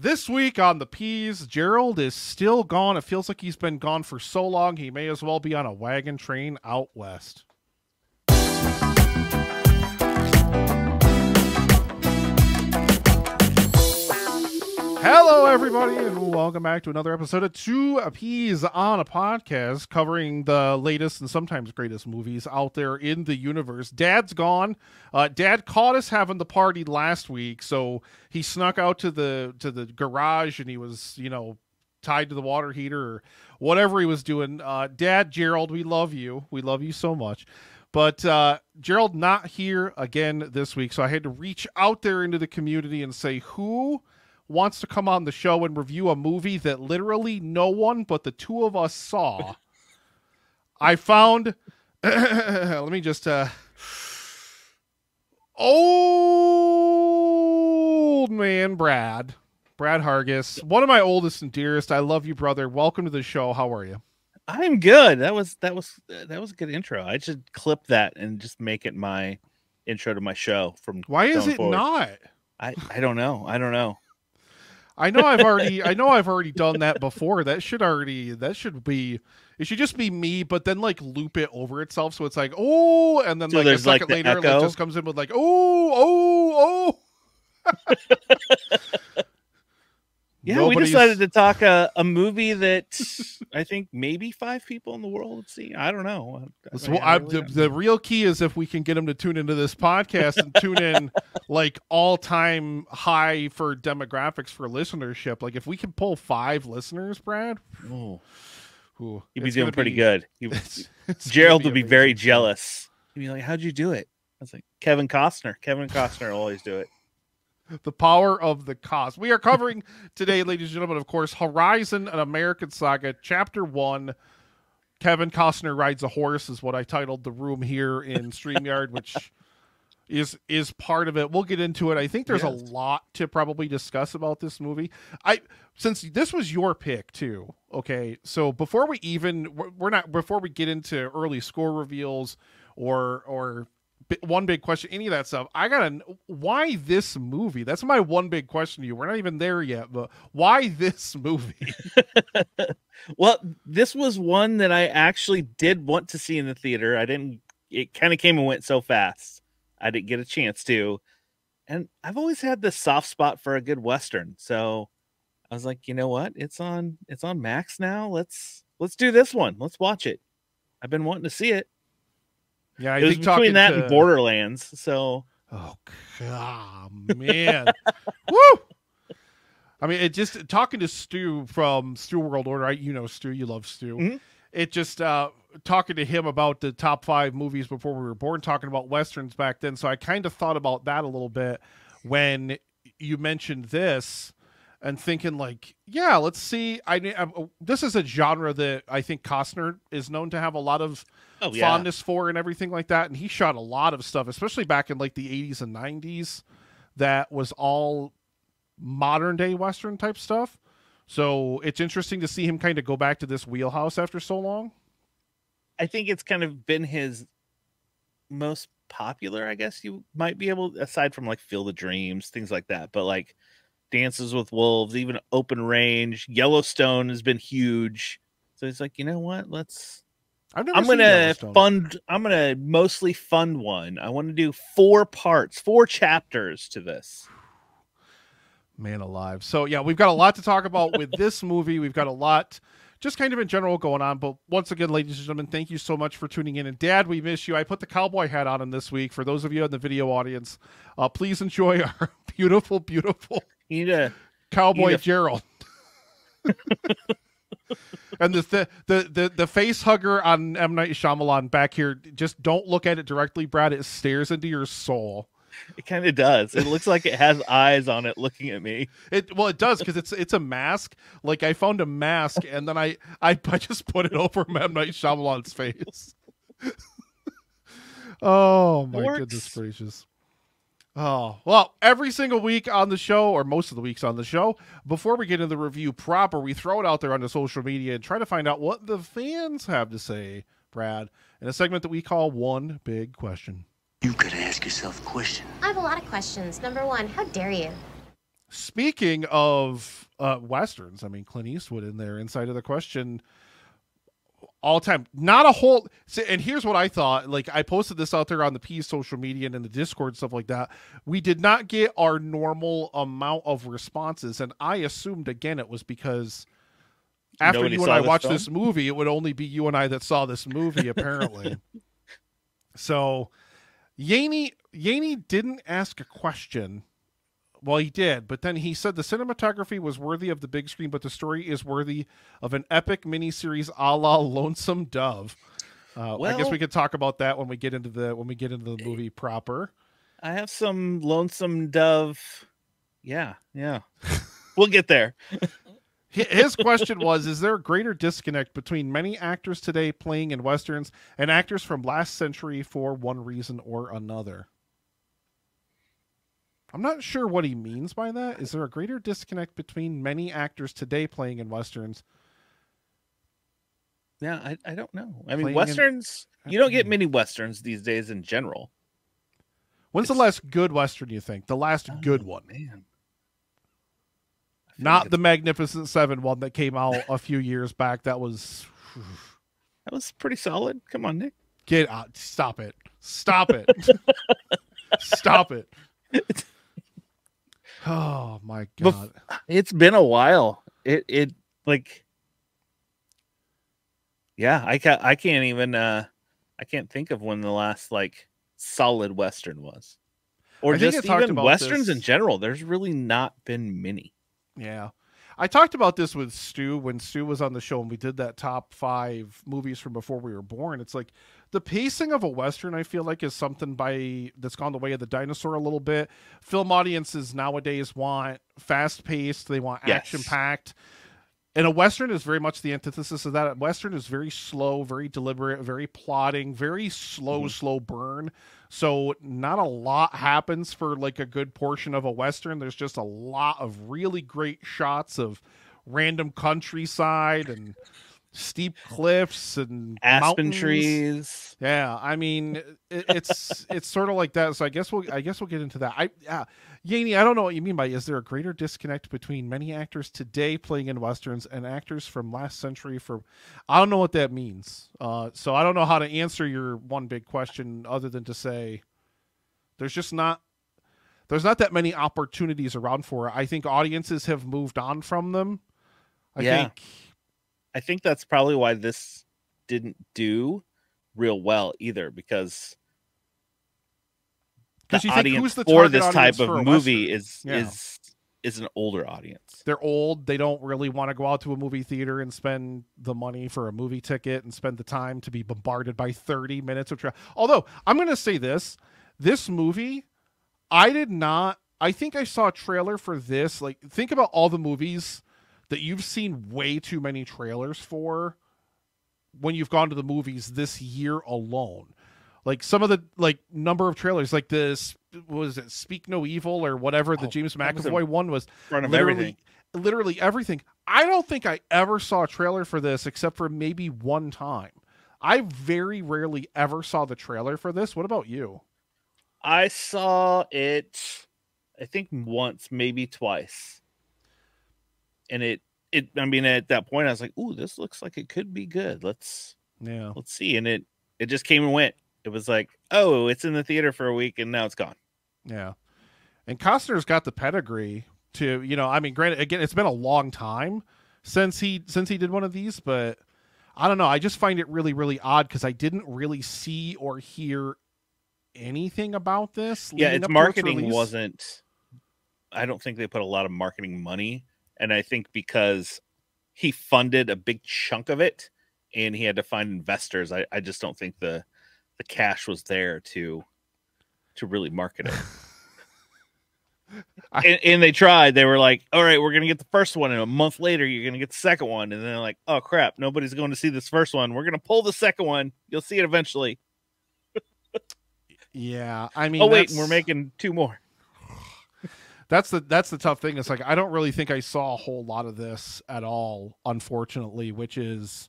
This week on the Peas, Gerald is still gone. It feels like he's been gone for so long, he may as well be on a wagon train out west. Hello, everybody, and welcome back to another episode of Two Peas on a podcast covering the latest and sometimes greatest movies out there in the universe. Dad's gone. Uh, Dad caught us having the party last week, so he snuck out to the to the garage and he was, you know, tied to the water heater or whatever he was doing. Uh, Dad, Gerald, we love you. We love you so much. But uh, Gerald not here again this week, so I had to reach out there into the community and say who wants to come on the show and review a movie that literally no one but the two of us saw. I found let me just uh old man Brad. Brad Hargis, one of my oldest and dearest. I love you, brother. Welcome to the show. How are you? I'm good. That was that was that was a good intro. I should clip that and just make it my intro to my show from Why is it forward. not? I I don't know. I don't know. I know I've already I know I've already done that before. That should already that should be it should just be me, but then like loop it over itself so it's like oh and then So like a there's, like, second later it like, just comes in with like oh oh oh Yeah, Nobody's- we decided to talk a, a movie that I think maybe five people in the world have seen. I don't know. I- So I really the, don't the real key is if we can get them to tune into this podcast and tune in like all time high for demographics for listenership. Like if we can pull five listeners, Brad, Oh, ooh, you'd be doing pretty be- good. You, it's- it's Gerald would be amazing. very jealous. He'd be like, "How'd you do it?" I was like, "Kevin Costner. Kevin Costner will always do it." The power of the cause. We are covering today, ladies and gentlemen, of course, Horizon, an American Saga, Chapter One. Kevin Costner rides a horse is what I titled the room here in Streamyard, which is is part of it. We'll get into it. I think there's Yes. a lot to probably discuss about this movie. I since this was your pick too. Okay, so before we even we're not before we get into early score reveals or or one big question, any of that stuff. I gotta why this movie? That's my one big question to you. We're not even there yet, but why this movie? Well, this was one that I actually did want to see in the theater. I didn't. It kind of came and went so fast. I didn't get a chance to. And I've always had this soft spot for a good western. So I was like, you know what? It's on. It's on Max now. Let's let's do this one. Let's watch it. I've been wanting to see it. Yeah, I it was think between that to- and Borderlands. So Oh god, man. Woo! I mean, it just talking to Stu from Stu World Order. I, you know, Stu, you love Stu. Mhm. It just uh talking to him about the top five movies before we were born, talking about westerns back then. So I kind of thought about that a little bit when you mentioned this, and thinking like, yeah, let's see. I, I uh, this is a genre that I think Costner is known to have a lot of oh yeah, fondness for and everything like that. And he shot a lot of stuff, especially back in like the 80s and 90s, that was all modern day Western type stuff. So it's interesting to see him kind of go back to this wheelhouse after so long. I think it's kind of been his most popular, I guess you might be able aside from like Field of Dreams, things like that. But like Dances with Wolves, even Open Range, Yellowstone has been huge. So it's like, you know what? Let's never I'm gonna fund I'm gonna mostly fund one. I want to do four parts, four chapters to this. Man alive. So yeah, we've got a lot to talk about with this movie. We've got a lot just kind of in general going on. But once again, ladies and gentlemen, thank you so much for tuning in. And Dad, we miss you. I put the cowboy hat on him this week. For those of you in the video audience, uh, please enjoy our beautiful, beautiful You need to cowboy Need a- Gerald. and the, the the the the face hugger on M Night Shyamalan back here. Just don't look at it directly, Brad. It stares into your soul. it kind of does. It looks like it has eyes on it looking at me. It well, it does because it's it's a mask. Like I found a mask, and then I I, I just put it over M Night Shyamalan's face. oh my goodness gracious! Oh well, every single week on the show, or most of the weeks on the show, before we get into the review proper, we throw it out there on the social media and try to find out what the fans have to say. Brad, in a segment that we call "One Big Question." You gotta ask yourself a question. I have a lot of questions. Number one, how dare you? Speaking of uh, westerns, I mean Clint Eastwood in there. Inside of the question, all time. Not a whole. And here's what I thought. Like I posted this out there on the P social media and in the Discord stuff like that. We did not get our normal amount of responses, and I assumed again it was because after Nobody you and I watched film? this movie, it would only be you and I that saw this movie apparently. so, Yaney Yaney didn't ask a question. Well, he did, but then he said the cinematography was worthy of the big screen, but the story is worthy of an epic miniseries a la Lonesome Dove. Uh, I guess we could talk about that when we get into the when we get into the movie proper. I have some lonesome dove. Yeah, yeah. we'll get there. His question was: Is there a greater disconnect between many actors today playing in westerns and actors from last century for one reason or another? I'm not sure what he means by that. Is there a greater disconnect between many actors today playing in westerns? Yeah, I, I don't know. I mean, Playing in- westerns. You don't get many westerns these days in general. When's the last good western you think? The last oh, good one, man. Not like the Magnificent Seven one that came out a few years back. That was that was pretty solid. Come on, Nick. get out. Stop it. Stop it. Stop it. Oh my god. It's been a while. It it like yeah, I can't I can't even uh I can't think of when the last like solid western was. Or I just even westerns in general. There's really not been many. Yeah. I talked about this with Stu when Stu was on the show and we did that top five movies from before we were born. It's like the pacing of a Western, I feel like, is something by that's gone the way of the dinosaur a little bit. Film audiences nowadays want fast paced, they want Yes. action packed. And a Western is very much the antithesis of that. A Western is very slow, very deliberate, very plotting, very slow, Mhm. slow burn. So not a lot happens for like a good portion of a Western. There's just a lot of really great shots of random countryside and steep cliffs and Aspen mountains. trees. Yeah, I mean, it, it's it's sort of like that. So I guess we'll I guess we'll get into that. I yeah, Yaney, I don't know what you mean by is there a greater disconnect between many actors today playing in westerns and actors from last century? For I don't know what that means. Uh, so I don't know how to answer your one big question other than to say there's just not there's not that many opportunities around for it. I think audiences have moved on from them. I Yeah. think I think that's probably why this didn't do real well either because the you think audience who's the for this type of movie is Yeah. is is an older audience. they're old they don't really want to go out to a movie theater and spend the money for a movie ticket and spend the time to be bombarded by 30 minutes of tra- although i'm going to say this this movie i did not i think i saw a trailer for this like think about all the movies that you've seen way too many trailers for when you've gone to the movies this year alone like some of the like number of trailers like this was it speak no evil or whatever the Oh, james that was mcavoy one was front of literally everything. literally everything. I don't think I ever saw a trailer for this except for maybe one time. I very rarely ever saw the trailer for this. What about you? I saw it I think hmm. once, maybe twice. And it it I mean at that point I was like, "Ooh, this looks like it could be good. Let's Yeah. let's see." And it it just came and went. It was like, "Oh, it's in the theater for a week and now it's gone." Yeah. And Costner's got the pedigree to, you know, I mean, granted again, it's been a long time since he since he did one of these, but I don't know. I just find it really, really odd because I didn't really see or hear anything about this. yeah its marketing wasn't i don't think they put a lot of marketing money and i think because he funded a big chunk of it and he had to find investors i, I just don't think the the cash was there to to really market it. I- and, and they tried. They were like all right we're gonna get the first one and a month later you're gonna get the second one. And then they're like oh crap. Nobody's going to see this first one. We're gonna pull the second one. You'll see it eventually. Yeah, I mean, oh wait we're making two more that's the that's the tough thing. It's like I don't really think I saw a whole lot of this at all, unfortunately, which is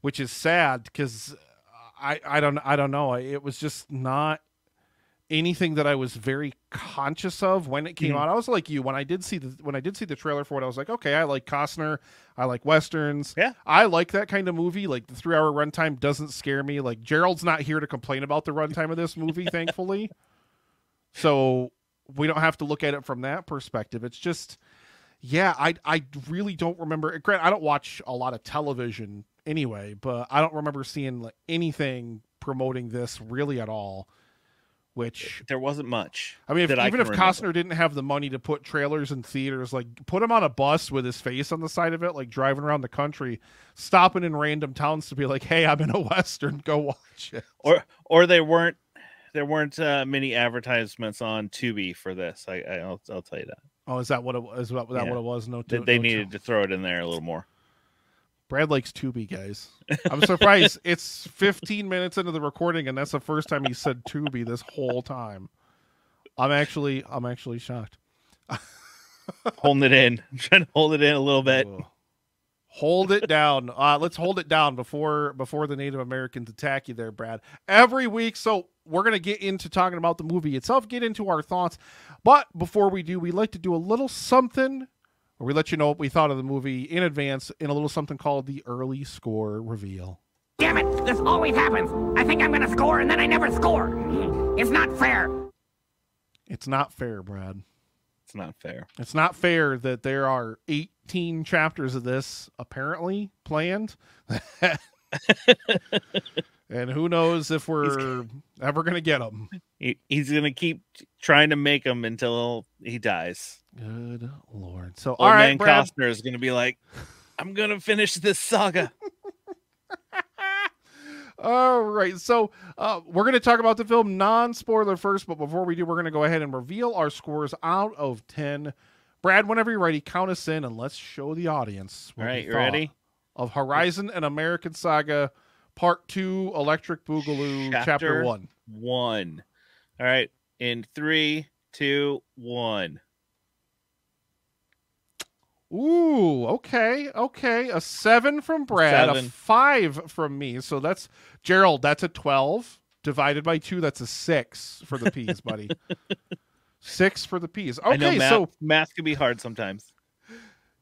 which is sad because I I don't I don't know. It was just not anything that I was very conscious of when it came Mhm. out. I was like you when I did see the when I did see the trailer for it. I was like, okay, I like Costner, I like westerns. Yeah. I like that kind of movie. Like the three hour runtime doesn't scare me. Like Gerald's not here to complain about the runtime of this movie, thankfully. So we don't have to look at it from that perspective. It's just, yeah, I I really don't remember. Grant, I don't watch a lot of television anyway, but I don't remember seeing like, anything promoting this really at all. Which There wasn't much. I mean, if, that I even if remember. Costner didn't have the money to put trailers in theaters, like put him on a bus with his face on the side of it, like driving around the country, stopping in random towns to be like, "Hey, I'm in a western, go watch it." or or they weren't there weren't uh, many advertisements on Tubi for this. I, I will I'll tell you that Oh, is that what it is? That, that Yeah. what it was? No, they, they no needed to throw it in there a little more. Brad likes Tubi, guys. I'm surprised. it's 15 minutes into the recording, and that's the first time he said Tubi this whole time. I'm actually, I'm actually shocked. Holding it in, I'm trying to hold it in a little bit. Hold it down. Uh, let's hold it down before before the Native Americans attack you there, Brad. Every week, so we're gonna get into talking about the movie itself, get into our thoughts. But before we do, we like to do a little something where we let you know what we thought of the movie in advance in a little something called the early score reveal. Damn it, this always happens. I think I'm gonna score and then I never score. It's not fair. It's not fair, Brad. It's not fair. It's not fair that there are 18 chapters of this apparently planned. and who knows if we're ever going to get them. He, he's gonna keep trying to make them until he dies. Good lord. So, Old all right, man Brad. Costner is gonna be like, "I'm gonna finish this saga." All right. So, uh, we're going to talk about the film non spoiler first, but before we do, we're going to go ahead and reveal our scores out of 10. Brad, whenever you're ready, count us in and let's show the audience. All we you ready? Of Horizon and American Saga Part 2 Electric Boogaloo Chapter, Chapter 1. One. All right, in three, two, one. Ooh, okay, okay. A seven from Brad, a five from me. So that's Gerald. That's a twelve divided by two. That's a six for the P's, buddy. six for the know Okay, math, so math can be hard sometimes.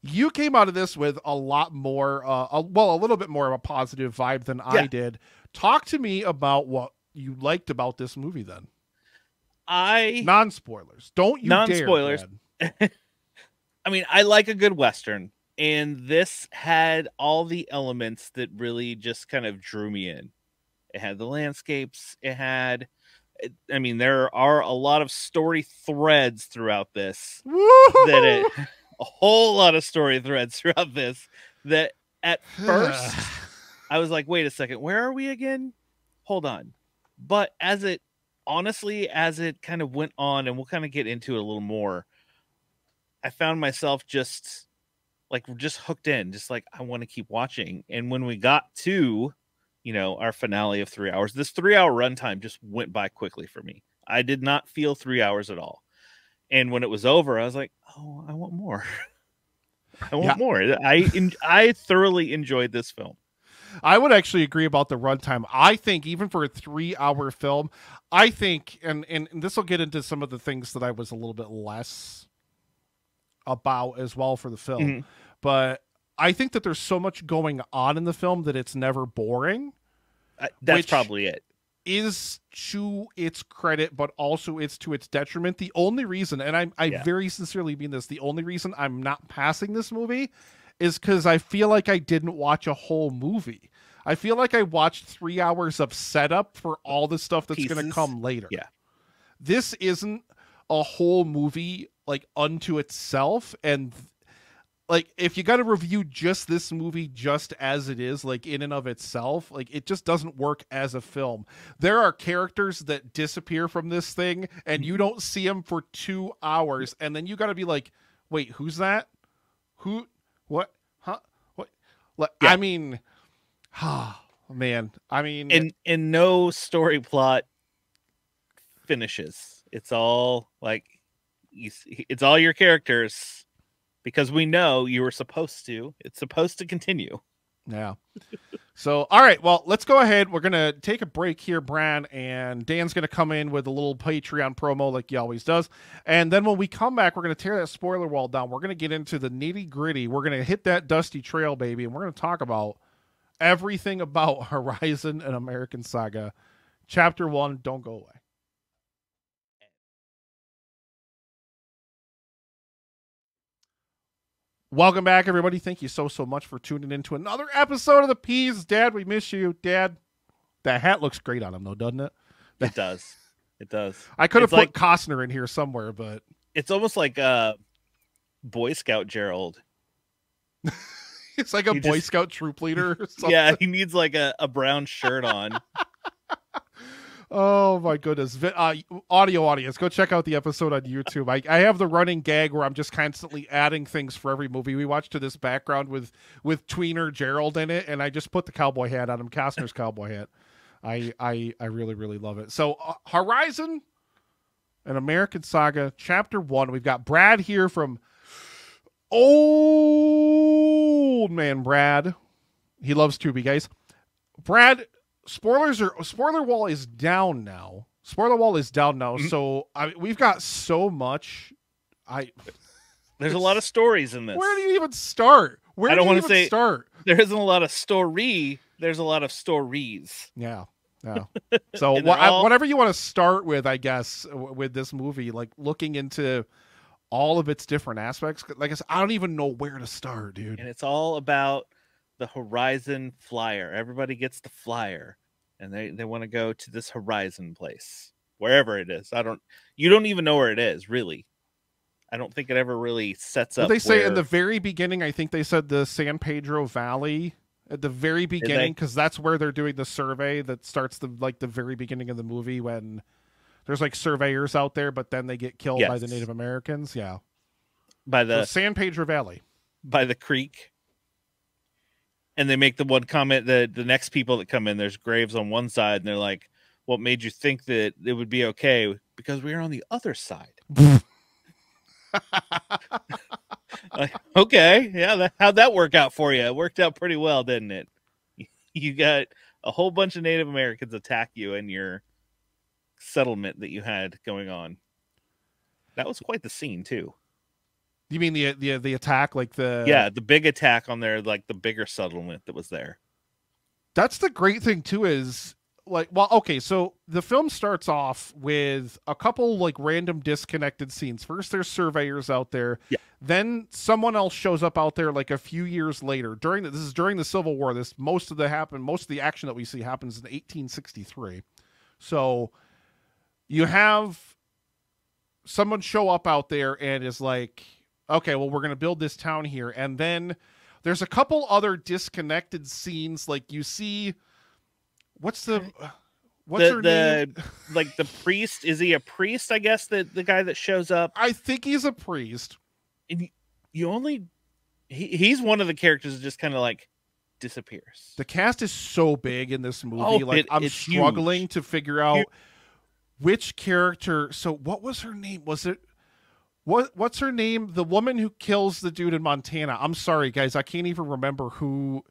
You came out of this with a lot more, uh, a, well, a little bit more of a positive vibe than I did. Talk to me about what you liked about this movie, then. I Non spoilers. Don't you Non-spoilers. I mean, I like a good western, and this had all the elements that really just kind of drew me in. It had the landscapes. It had, I mean, there are a lot of story threads throughout this. That it, a whole lot of story threads throughout this. That at first I was like, wait a second, where are we again? Hold on. But as it honestly, as it kind of went on, and we'll kind of get into it a little more, I found myself just like just hooked in, just like I want to keep watching. And when we got to, you know, our finale of three hours, this three hour runtime just went by quickly for me. I did not feel three hours at all. And when it was over, I was like, oh, I want more. I want Yeah. more. I en- I thoroughly enjoyed this film. I would actually agree about the runtime. I think even for a three hour film, I think, and, and this will get into some of the things that I was a little bit less about as well for the film, Mhm. but I think that there's so much going on in the film that it's never boring. I, that's Which- probably it. Is to its credit, but also it's to its detriment. The only reason, and I, I Yeah. very sincerely mean this, the only reason I'm not passing this movie is because I feel like I didn't watch a whole movie. I feel like I watched three hours of setup for all the stuff that's going to come later. Yeah. This isn't a whole movie like unto itself. And like, if you got to review just this movie just as it is, like in and of itself, like it just doesn't work as a film. There are characters that disappear from this thing and you don't see them for two hours. And then you got to be like, wait, who's that? Who, what, huh? What? Like, Yeah. I mean, man, I mean, And and no story plot finishes. It's all like you s- it's all your characters because we know you were supposed to. It's supposed to continue. Yeah. So, all right, well, let's go ahead. We're going to take a break here, Brad, and Dan's going to come in with a little Patreon promo like he always does. And then when we come back, we're going to tear that spoiler wall down. We're going to get into the nitty gritty. We're going to hit that dusty trail, baby, and we're going to talk about everything about Horizon and American Saga. Chapter one, don't go away. Welcome back, everybody. Thank you so, so much for tuning in to another episode of The Peas. Dad, we miss you. Dad, that hat looks great on him, though, doesn't it? It does. It does. I could have put like- Costner in here somewhere, but It's almost like uh Boy Scout Gerald. it's like a You Boy just- Scout troop leader or something. Yeah, he needs like a, a brown shirt on. Oh my goodness. Uh, audio audience, go check out the episode on YouTube. I, I have the running gag where I'm just constantly adding things for every movie we watch to this background with with Tweener Gerald in it, and I just put the cowboy hat on him, Costner's cowboy hat. I I I really really love it. So uh, Horizon, an American Saga, Chapter One. We've got Brad here from Old Man Brad. He loves Tubi, guys. Brad, spoilers are spoiler wall is down now. Spoiler wall is down now. Mhm. So I we've got so much. I There's a lot of stories in this. where do you even start? Where I don't do you wanna even say- start? There isn't a lot of story. There's a lot of stories. Yeah. Yeah. So wha- they're I- whatever you want to start with, I guess, w- with this movie, like looking into all of its different aspects. Like I said, I don't even know where to start, dude. And it's all about the Horizon Flyer. Everybody gets the flyer and they, they want to go to this Horizon place. Wherever it is. I don't you don't even know where it is, really. I don't think it ever really sets up. they say in the very beginning, I think they said the San Pedro Valley at the very beginning because that's where they're doing the survey that starts the like the very beginning of the movie when there's like surveyors out there, but then they get killed by the Native Americans. Yeah, by so the San Pedro Valley. by the creek. And they make the one comment that the next people that come in, there's graves on one side, and they're like, What made you think that it would be okay? Because we are on the other side. Like, okay, yeah, that, how'd that work out for you? It worked out pretty well, didn't it? You got a whole bunch of Native Americans attack you in your settlement that you had going on. That was quite the scene, too. You mean the the the attack, like the yeah, the big attack on their like the bigger settlement that was there. that's the great thing too is like well okay so the film starts off with a couple like random disconnected scenes. First there's surveyors out there. Yeah. then someone else shows up out there like a few years later. During the, this is during the civil war. This most of the happen most of the action that we see happens in 1863 so you have someone show up out there and is like okay well we're going to build this town here and then there's a couple other disconnected scenes like you see what's the what's The- her the- name Like the priest, is he a priest? I guess the the guy that shows up. i think he's a priest And you only he, he's one of the characters that just kind of like disappears. the cast is so big in this movie Oh, like it- i'm struggling huge. to figure out which character so what was her name was it what what's her name the woman who kills the dude in montana i'm sorry guys i can't even remember who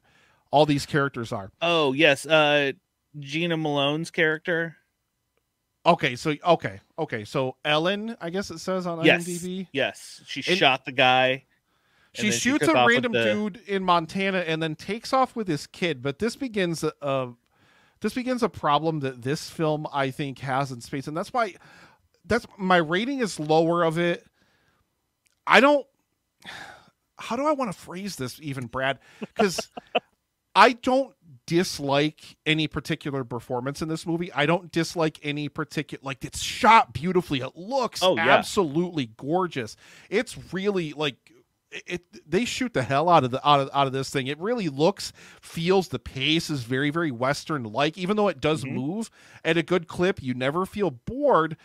all these characters are Oh yes, uh Jena Malone's character. okay so okay okay so ellen i guess it says on Yes, imdb yes, she And- shot the guy. she shoots took a random the- dude in Montana and then takes off with his kid. But this begins a, a this begins a problem that this film I think has in space, and that's why that's my rating is lower of it. I don't. How do I want to phrase this, even Brad? Because I don't dislike any particular performance in this movie. I don't dislike any particular like it's shot beautifully. It looks Oh, yeah. absolutely gorgeous. It's really like it, they shoot the hell out of the out of out of this thing. It really looks, feels the pace is very very western like. Even though it does Mhm. move at a good clip, you never feel bored.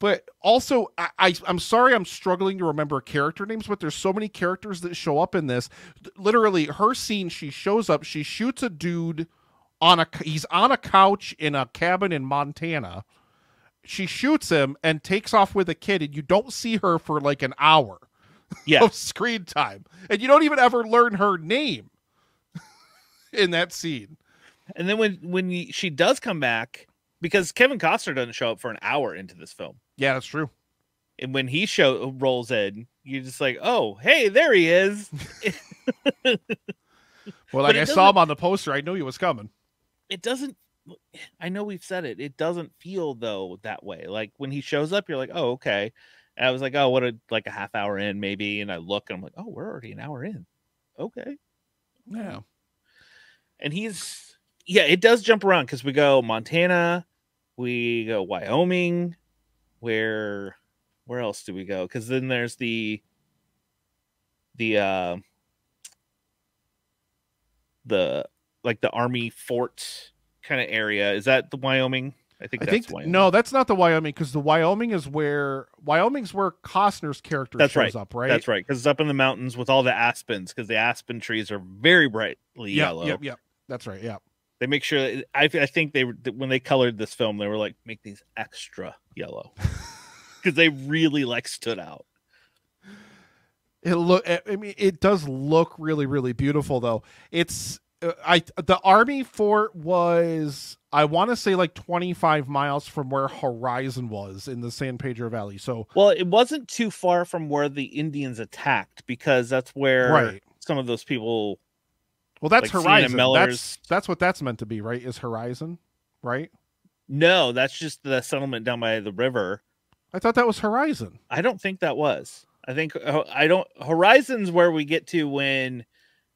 But also, I, I I'm sorry, I'm struggling to remember character names. But there's so many characters that show up in this. Literally, her scene, she shows up, she shoots a dude on a he's on a couch in a cabin in Montana. She shoots him and takes off with a kid, and you don't see her for like an hour Yeah, of screen time, and you don't even ever learn her name. in that scene. And then when when she does come back, because Kevin Costner doesn't show up for an hour into this film, Yeah, that's true. and when he show rolls in, you're just like, oh, hey, there he is. Well, like I saw him on the poster, I knew he was coming. it doesn't. I know we've said it. It doesn't feel though that way. Like when he shows up, you're like, oh, okay. And I was like, oh, what a like a half hour in maybe, and I look and I'm like, oh, we're already an hour in. Okay. Yeah. and he's yeah it does jump around because we go montana we go wyoming where where else do we go because then there's the the uh the like the army fort kind of area is that the wyoming i think I that's think wyoming no, that's not the Wyoming because the Wyoming is where Wyoming's where Costner's character That's shows right. up, right? that's right because it's up in the mountains with all the aspens because the aspen trees are very brightly Yep, yellow Yep, yep. That's right. Yeah. They make sure I, I think they were when they colored this film they were like make these extra yellow because they really like stood out It look. I mean, it does look really, really beautiful, though. It's uh, I the army fort was I want to say like 25 miles from where Horizon was in the San Pedro Valley. So well it wasn't too far from where the indians attacked because that's where right. some of those people Well, that's like Horizon. That's that's what that's meant to be, right? Is Horizon, right? no that's just the settlement down by the river I thought that was Horizon. i don't think that was i think uh, i don't horizon's where we get to when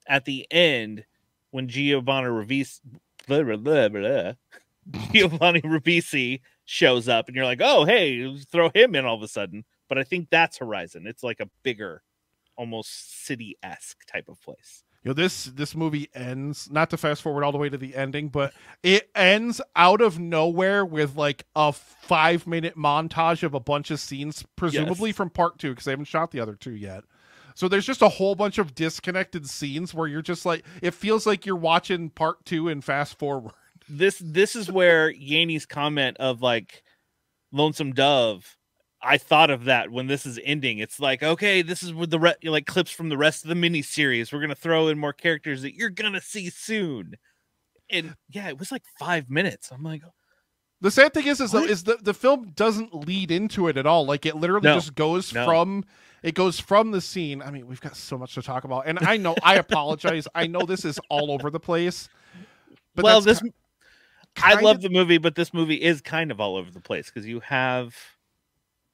at the end when giovanni Ribisi, blah, blah, blah, blah, giovanni Ribisi shows up and you're like oh hey throw him in all of a sudden but i think that's horizon it's like a bigger almost city-esque type of place You know, this this movie ends not to fast forward all the way to the ending, but it ends out of nowhere with like a five minute montage of a bunch of scenes, presumably Yes. from part two, because they haven't shot the other two yet. So there's just a whole bunch of disconnected scenes where you're just like it feels like you're watching part two and fast forward. this this is where Yaney's comment of like lonesome dove I thought of that when this is ending. It's like, okay, this is with the re- like clips from the rest of the mini series. We're gonna throw in more characters that you're gonna see soon. And yeah, it was like five minutes. I'm like, The sad thing is, is, though, What? is the the film doesn't lead into it at all. Like it literally No. just goes No. from it goes from the scene. I mean, we've got so much to talk about, and I know I apologize. I know this is all over the place. But well, this ki- I love of- the movie, but this movie is kind of all over the place because you have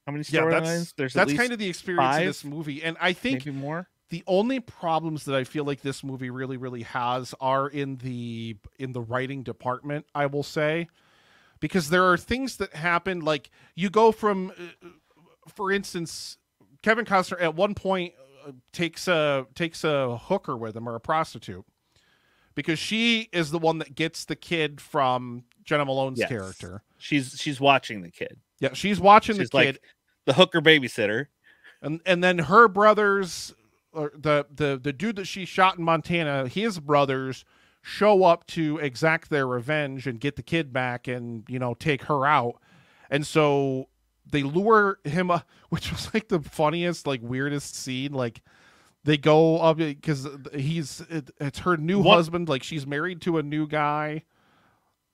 how many yeah. That's storylines? There's at that's kind of the experience of five, this movie, and I think maybe more. the only problems that I feel like this movie really, really has are in the in the writing department. I will say, because there are things that happen. Like you go from, uh, for instance, Kevin Costner at one point uh, takes a takes a hooker with him or a prostitute, because she is the one that gets the kid from Jena Malone's Yes. character. She's she's watching the kid. Yeah, she's watching She's the kid. like the hooker babysitter. and and then her brothers or the the the dude that she shot in Montana his brothers show up to exact their revenge and get the kid back and you know take her out. And so they lure him up which was like the funniest like weirdest scene. Like they go up eh, because he's it, it's her new One- husband. Like she's married to a new guy.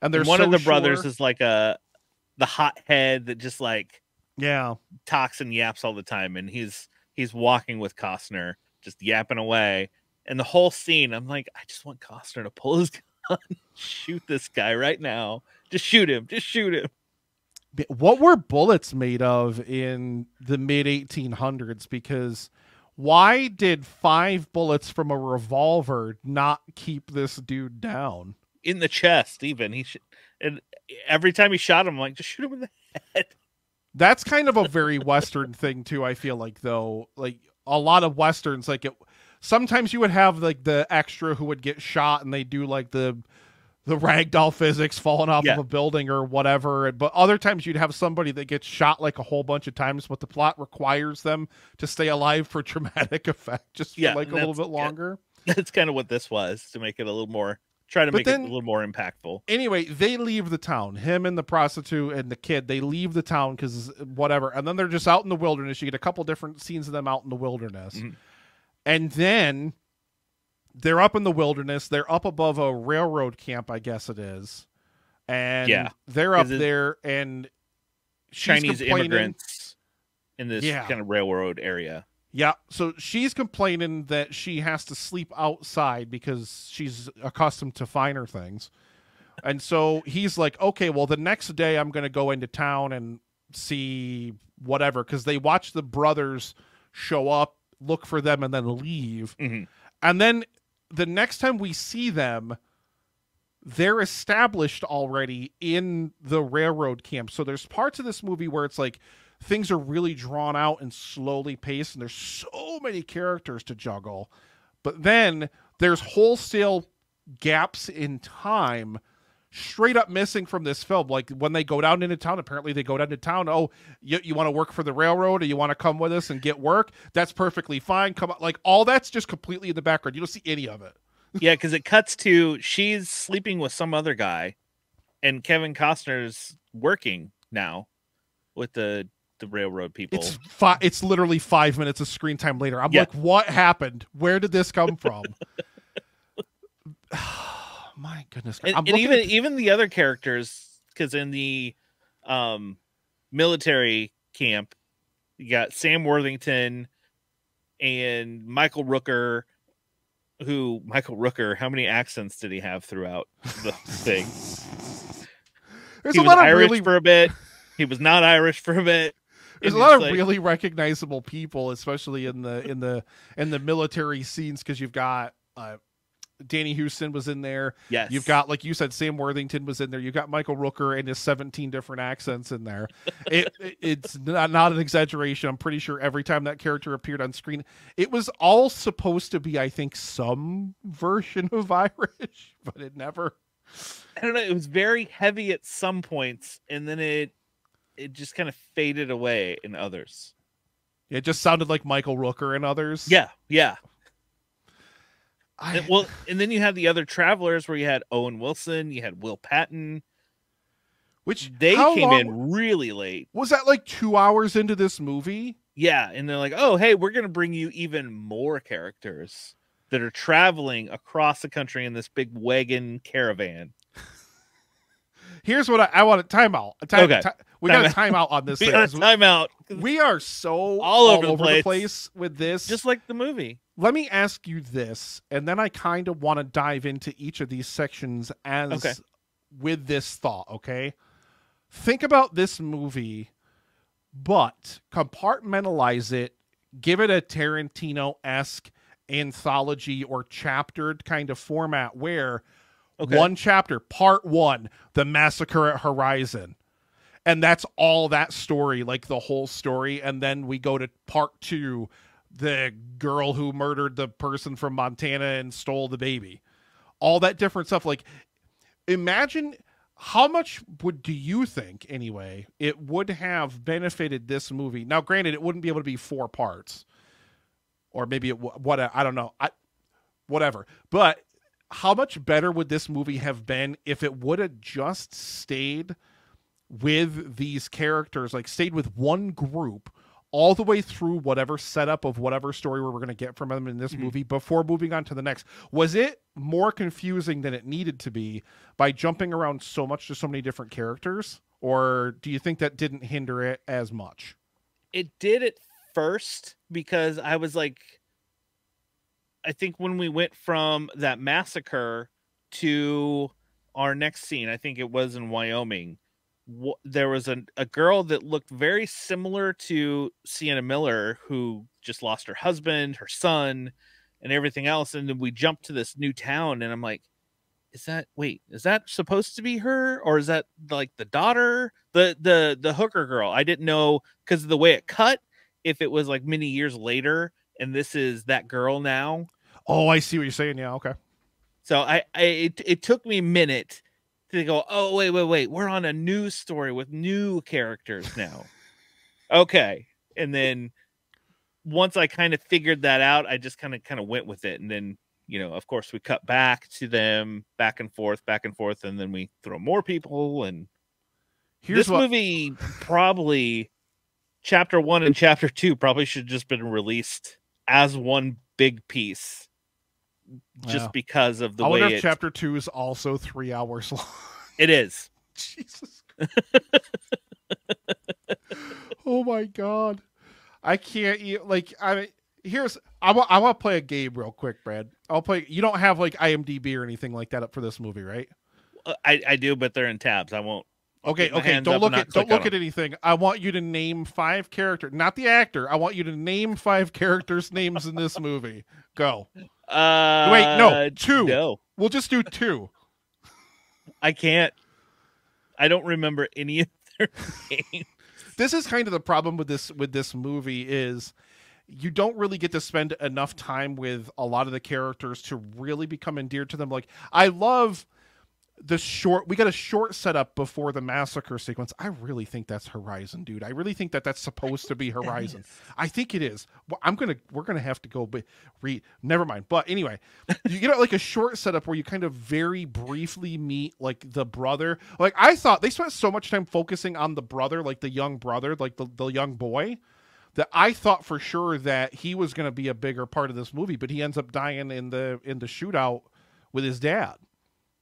And they're one so of the brothers is like a the hot head that just like yeah. talks and yaps all the time and he's he's walking with Costner just yapping away. And the whole scene I'm like I just want Costner to pull his gun shoot this guy right now. Just shoot him. Just shoot him. What were bullets made of in the mid 1800s because why did five bullets from a revolver not keep this dude down? In the chest even. He sh- and every time he shot him I'm like just shoot him in the head that's kind of a very western thing too i feel like though like a lot of westerns like it sometimes you would have like the extra who would get shot and they do like the the ragdoll physics falling off Yeah. of a building or whatever but other times you'd have somebody that gets shot like a whole bunch of times but the plot requires them to stay alive for dramatic effect just for like a little bit yeah. longer that's kind of what this was to make it a little more try to But make then- it a little more impactful anyway, they leave the town. Him and the prostitute and the kid, they leave the town because whatever. And then they're just out in the wilderness. You get a couple different scenes of them out in the wilderness. Mhm. And then they're up in the wilderness. They're up above a railroad camp, I guess it is. And Yeah. they're up there and Chinese immigrants in this Yeah. kind of railroad area. Yeah, so she's complaining that she has to sleep outside because she's accustomed to finer things. And so he's like, "Okay, well the next day I'm going to go into town and see whatever cuz they watch the brothers show up, look for them and then leave. Mhm. And then the next time we see them, they're established already in the railroad camp. So there's parts of this movie where it's like things are really drawn out and slowly paced, and there's so many characters to juggle. But then there's wholesale gaps in time straight up missing from this film. Like when they go down into town, apparently they go down to town. Oh, you, you want to work for the railroad or you want to come with us and get work? That's perfectly fine. Come on. Like all that's just completely in the background. You don't see any of it. yeah, because it cuts to she's sleeping with some other guy, and Kevin Costner's working now with the the railroad people. It's fi- It's literally five minutes of screen time later. I'm Yeah. like, what happened? Where did this come from? My goodness. and, and even at- even the other characters, because in the um military camp, you got Sam Worthington and Michael Rooker. Who Michael Rooker? How many accents did he have throughout the thing? there's he a was lot of Irish really for a bit. He was not Irish for a bit. There's a lot of like- really recognizable people, especially in the in the in the military scenes, because you've got uh, Danny Huston was in there. yes. You've got, like you said, Sam Worthington was in there. You've got Michael Rooker and his 17 different accents in there. It, it- it's not, not an exaggeration. I'm pretty sure every time that character appeared on screen, it was all supposed to be, I think, some version of Irish, but it never. I don't know. It was very heavy at some points, and then it it just kind of faded away in others. It just sounded like Michael Rooker and others. Yeah, yeah. I, And- well, and then you had the other travelers where you had Owen Wilson, you had Will Patton. which They came long- in really late. Was that like two hours into this movie? Yeah, and they're like, "Oh, hey, we're gonna bring you even more characters that are traveling across the country in this big wagon caravan." Here's what I, I want to time out. A time, Okay. ti- we Time got a out. time out on this. We thing, got 'cause a we- timeout, we are so All over the place. with this. just like the movie. let me ask you this, and then I kind of want to dive into each of these sections as Okay. with this thought. Okay, think about this movie, but compartmentalize it, give it a Tarantino esque anthology or chaptered kind of format where Okay. one chapter, part one, the massacre at Horizon. And that's all that story, like the whole story. And then we go to part two, the girl who murdered the person from Montana and stole the baby. All that different stuff. Like, imagine how much would do you think anyway it would have benefited this movie now granted it wouldn't be able to be four parts or maybe it what i don't know i whatever but how much better would this movie have been if it would have just stayed with these characters like stayed with one group all the way through whatever setup of whatever story we were going to get from them in this Mhm. movie before moving on to the next was it more confusing than it needed to be by jumping around so much to so many different characters or do you think that didn't hinder it as much it did at first because I was like, I think when we went from that massacre to our next scene, I think it was in Wyoming. There was a, a girl that looked very similar to Sienna Miller, who just lost her husband, her son, and everything else. And then we jumped to this new town, and I'm like, is that wait, is that supposed to be her, or is that like the daughter, the the the hooker girl? I didn't know because of the way it cut if it was like many years later and this is that girl now. Oh i see what you're saying yeah okay So I, I it, it took me a minute to go, oh wait, wait, wait, we're on a new story with new characters now. okay. And then once I kind of figured that out, I just kind of kind of went with it. And then, you know, of course we cut back to them back and forth, back and forth, and then we throw more people and here's this what movie probably chapter one and chapter two probably should have just been released as one big piece just because of the I way wonder if it, chapter two is also three hours long. it is. Jesus. oh my god. I can't e- like I here's I want I want to play a game real quick, Brad. I'll play you don't have like IMDb or anything like that up for this movie, right? Uh, I, I do, but they're in tabs. I won't. Okay, okay. Don't look at don't look at anything. I want you to name five characters, not the actor. I want you to name five characters' names in this movie. Go. Uh, Wait, no, two. No, We'll just do two. I can't. I don't remember any of their names. this is kind of the problem with this with this movie is you don't really get to spend enough time with a lot of the characters to really become endeared to them like i love the short we got a short setup before the massacre sequence. I really think that's horizon dude. I really think that that's supposed to be horizon. I think it is. Well, i'm gonna we're gonna have to go be, read never mind. But anyway you get like a short setup where you kind of very briefly meet like the brother. Like i thought they spent so much time focusing on the brother like the young brother like the, the young boy that i thought for sure that he was going to be a bigger part of this movie but he ends up dying in the in the shootout with his dad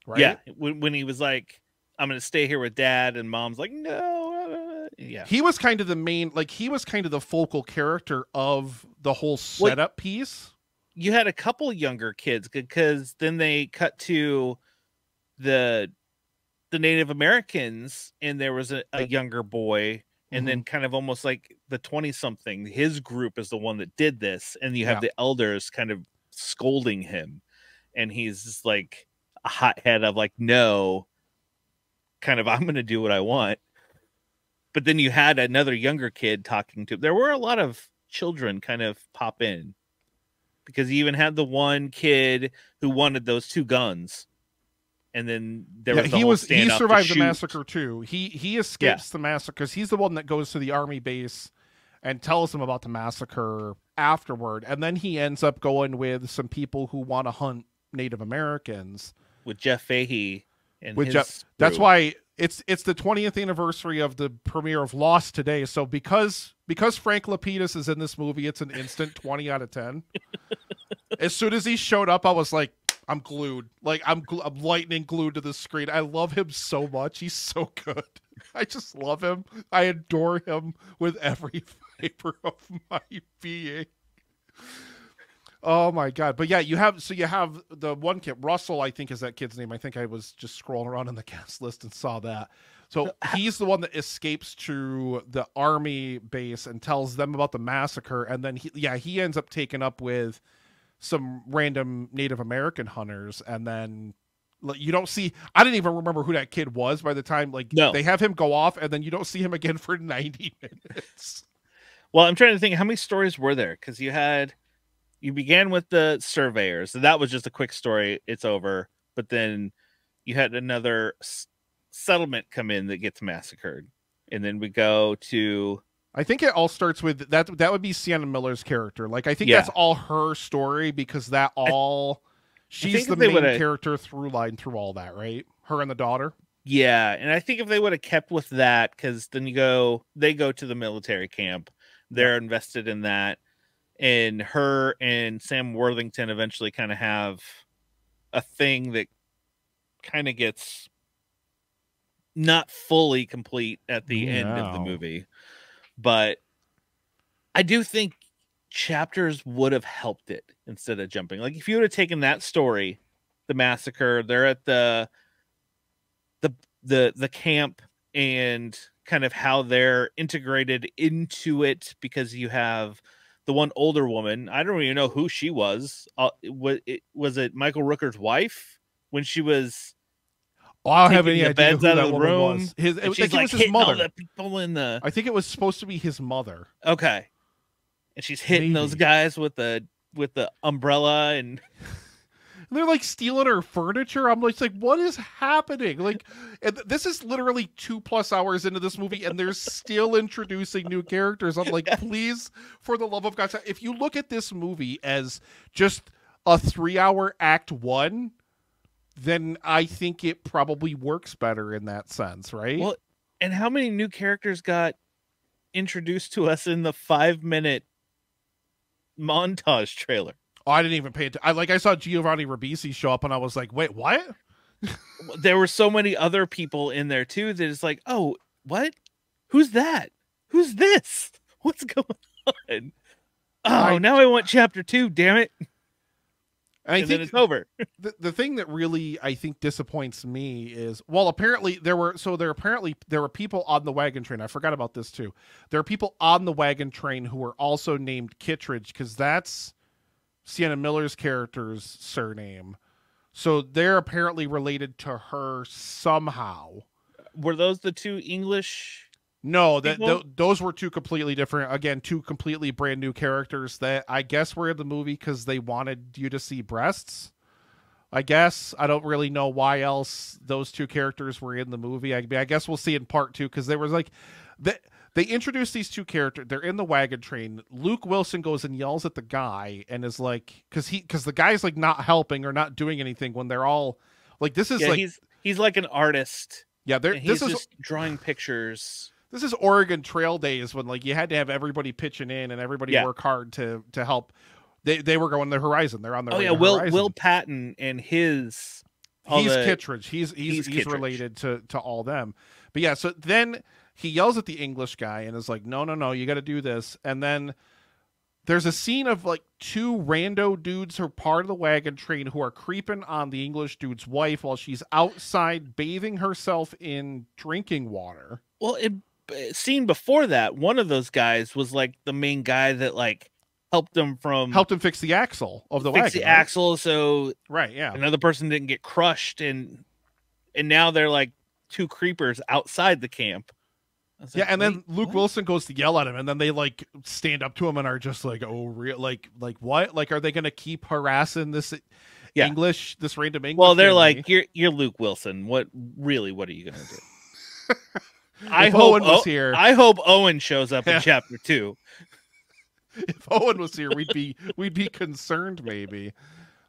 right Yeah, when, when he was like, "I'm going to stay here with dad," and mom's like, "No." Uh, uh, uh," Yeah, he was kind of the main like he was kind of the focal character of the whole Well, setup piece you had a couple younger kids because then they cut to the the Native Americans, and there was a, a younger boy, and then mm-hmm. kind of almost like the twenty something. His group is the one that did this, and you have Yeah. the elders kind of scolding him, and he's just like hothead of like, no, kind of, I'm going to do what I want. But then you had another younger kid talking to. There were a lot of children kind of pop in because you even had the one kid who wanted those two guns, and then there yeah, was the he was he survived the shoot. massacre too. He he escapes the massacre because he's the one that goes to the army base and tells them about the massacre afterward, and then he ends up going with some people who want to hunt Native Americans. With Jeff Fahey and With his Jeff, that's why it's it's the 20th anniversary of the premiere of Lost today. So because because Frank Lapidus is in this movie, it's an instant 20 out of 10. as soon as he showed up, I was like, I'm glued. Like I'm gl- I'm lightning glued to the screen. I love him so much. He's so good. I just love him. I adore him with every fiber of my being. Oh my god! But yeah, you have so you have the one kid Russell. I think is that kid's name. I think I was just scrolling around in the cast list and saw that. So he's the one that escapes to the army base and tells them about the massacre, and then he yeah he ends up taken up with some random Native American hunters, and then you don't see. I didn't even remember who that kid was by the time like No. they have him go off, and then you don't see him again for ninety minutes. Well, I'm trying to think how many stories were there because you had you began with the surveyors, so that was just a quick story. It's over, but then you had another s- settlement come in that gets massacred, and then we go to I think it all starts with that. That would be Sienna Miller's character. Like I think Yeah. that's all her story because that all she's think the main character through line through all that, right? Her and the daughter. yeah, and I think if they would have kept with that, because then you go they go to the military camp, they're invested in that, and her and Sam Worthington eventually kind of have a thing that kind of gets not fully complete at the end of the movie. But I do think chapters would have helped it instead of jumping. Like if you would have taken that story, the massacre, they're at the the the the camp and kind of how they're integrated into it because you have the one older woman. I don't even know who she was. Uh, was it was it Michael Rooker's wife when she was Oh, I don't have any the idea who out that of the woman room, was. His, and I she's think it like was his mother. the people in the I think it was supposed to be his mother. okay, and she's hitting those guys with the with the umbrella And they're like stealing her furniture. I'm like, like, what is happening? Like, and this is literally two plus hours into this movie, and they're still introducing new characters. I'm like, please, for the love of God, if you look at this movie as just a three hour act one, then I think it probably works better in that sense, right? Well, and how many new characters got introduced to us in the five minute montage trailer? Oh, I didn't even pay it. I like I saw Giovanni Ribisi show up, and I was like, "Wait, what?" There were so many other people in there too that it's like, oh, what? Who's that? Who's this? What's going on? Oh, I- now I want chapter two. Damn it! I and then think it's over. the, the thing that really I think disappoints me is well apparently there were so there apparently there were people on the wagon train I forgot about this too there are people on the wagon train who were also named Kittredge because that's Sienna Miller's character's surname so they're apparently related to her somehow Were those the two English? no that th- those were two completely different again two completely brand new characters that I guess were in the movie because they wanted you to see breasts I guess I don't really know why else those two characters were in the movie. I, I guess we'll see in part two because there was like, they, they introduce these two characters. They're in the wagon train. Luke Wilson goes and yells at the guy and is like, because he because the guy's like not helping or not doing anything when they're all like this is yeah, like he's he's like an artist. yeah they're, he's this is drawing pictures. this is Oregon Trail days when like you had to have everybody pitching in and everybody Yeah. work hard to to help. They they were going the horizon. They're on the Oh yeah, Will Horizon. Will Patton and his he's the- Kittredge. He's he's he's he's, Kittredge. related to to all them. But yeah, so then he yells at the English guy and is like, "No, no, no, you got to do this." And then there's a scene of like two rando dudes who are part of the wagon train who are creeping on the English dude's wife while she's outside bathing herself in drinking water. Well, it scene before that, one of those guys was like the main guy that like helped them from Helped him fix the axle of the fix wagon. Fix the right? axle, so Right, yeah. another person didn't get crushed, and and now they're like two creepers outside the camp. I was Yeah, and then Luke what?" Wilson goes to yell at him, and then they like stand up to him and are just like, "Oh, real? Like, like what? Like, are they going to keep harassing this Yeah. English, this random English?" Well, they're family? like, you're you're Luke Wilson. What really? What are you gonna do? I if hope Owen was O- here, I hope Owen shows up Yeah. in chapter two. if Owen was here, we'd be we'd be concerned maybe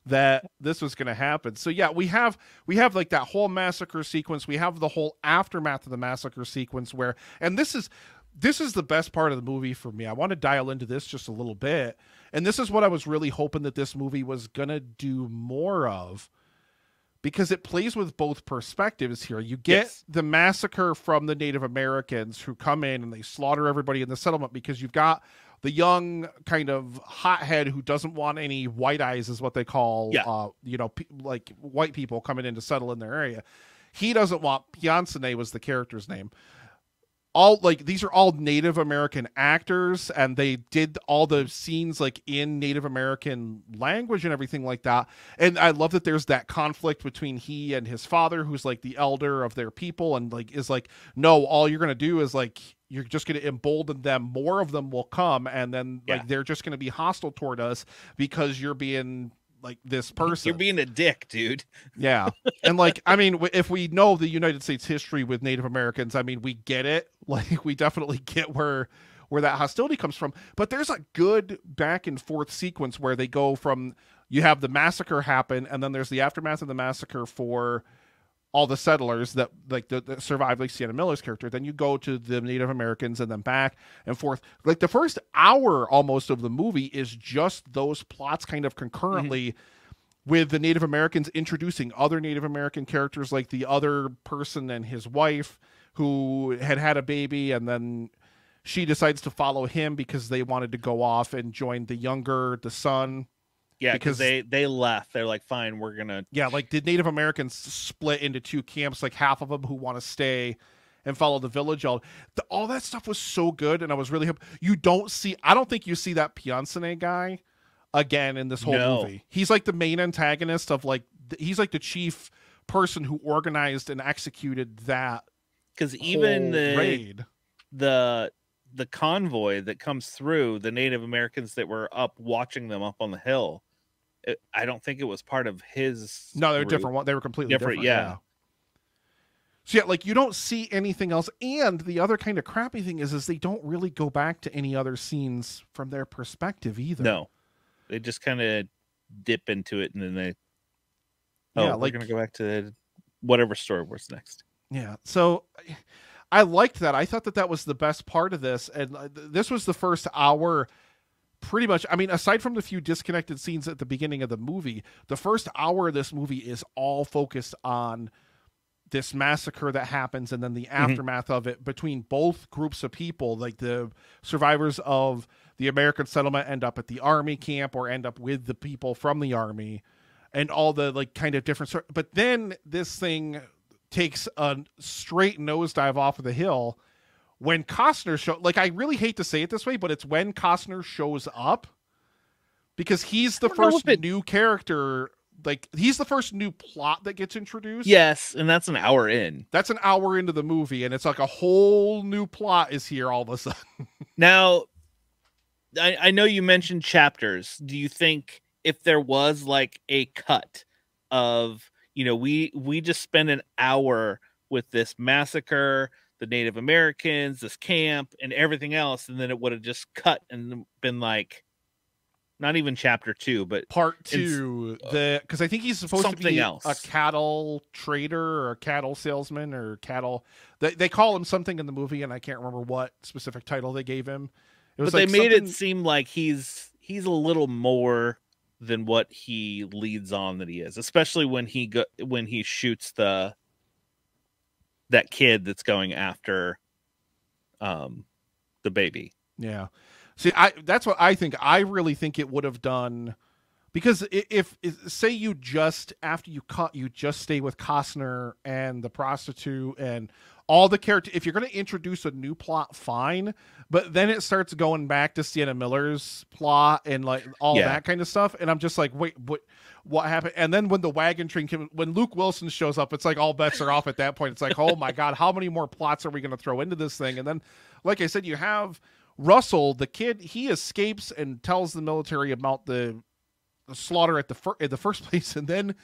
that this was going to happen. So yeah, we have we have like that whole massacre sequence. We have the whole aftermath of the massacre sequence where and this is this is the best part of the movie for me. I want to dial into this just a little bit. And this is what I was really hoping that this movie was going to do more of because it plays with both perspectives here. You get Yes. the massacre from the Native Americans who come in and they slaughter everybody in the settlement because you've got the young kind of hothead who doesn't want any white eyes is what they call Yeah. uh you know pe- like white people coming in to settle in their area. He doesn't want Pionsenay was the character's name all like these are all Native American actors, and they did all the scenes like in Native American language and everything like that. And I love that there's that conflict between he and his father, who's like the elder of their people, and like is like, no, all you're gonna do is like you're just gonna embolden them. More of them will come, and then like Yeah. they're just gonna be hostile toward us because you're being like this person. You're being a dick, dude. Yeah. And like, I mean, if we know the United States history with Native Americans, I mean, we get it. Like, we definitely get where where that hostility comes from. But there's a good back and forth sequence where they go from you have the massacre happen, and then there's the aftermath of the massacre for all the settlers that like that, that survived, like Sienna Miller's character. Then you go to the Native Americans, and then back and forth. Like the first hour almost of the movie is just those plots kind of concurrently mm-hmm. with the Native Americans introducing other Native American characters like the other person and his wife who had had a baby and then she decides to follow him because they wanted to go off and join the younger the son Yeah, Because- they they left. They're like, fine, we're gonna. yeah like did native americans split into two camps like half of them who want to stay and follow the village all the, all that stuff was so good and i was really you don't see i don't think you see that Pionsenay guy again in this whole No. movie he's like the main antagonist of like he's like the chief person who organized and executed that Because even the raid the the convoy that comes through, the Native Americans that were up watching them up on the hill, it, I don't think it was part of his. no they're group. different one they were completely different, Different, yeah. So yeah, like you don't see anything else. And the other kind of crappy thing is, is they don't really go back to any other scenes from their perspective either. No, they just kind of dip into it and then they. Oh, Yeah, we're like- gonna go back to whatever story was next. Yeah. So I liked that. I thought that that was the best part of this, and uh, this was the first hour pretty much i mean aside from the few disconnected scenes at the beginning of the movie the first hour of this movie is all focused on this massacre that happens and then the aftermath of it between both groups of people like the survivors of the american settlement end up at the army camp or end up with the people from the army and all the like kind of different but then this thing takes a straight nosedive off of the hill when Costner show like I really hate to say it this way, but it's when Costner shows up because he's the I don't know first it- new character. Like he's the first new plot that gets introduced. Yes, and that's an hour in. That's an hour into the movie, and it's like a whole new plot is here all of a sudden. Now, I, I know you mentioned chapters. Do you think if there was like a cut of, you know, we we just spent an hour with this massacre, the Native Americans, this camp, and everything else, and then it would have just cut and been like, not even chapter two, but Part two, uh, the because I think he's supposed to something be else. a cattle trader or a cattle salesman or cattle. They they call him something in the movie, and I can't remember what specific title they gave him. It but was they like made it seem like he's he's a little more than what he leads on that he is especially when he go when he shoots the that kid that's going after um the baby Yeah. See, I that's what I think. I really think it would have done because if, if say you just after you cut you just stay with Costner and the prostitute and all the character if you're going to introduce a new plot fine. But then it starts going back to Sienna Miller's plot and like all Yeah. that kind of stuff. And I'm just like wait what what happened? And then when the wagon train came when Luke Wilson shows up it's like all bets are off at that point. It's like oh my god how many more plots are we going to throw into this thing? And then like I said you have Russell, the kid, he escapes and tells the military about the, the slaughter at the fir- in the first place, and then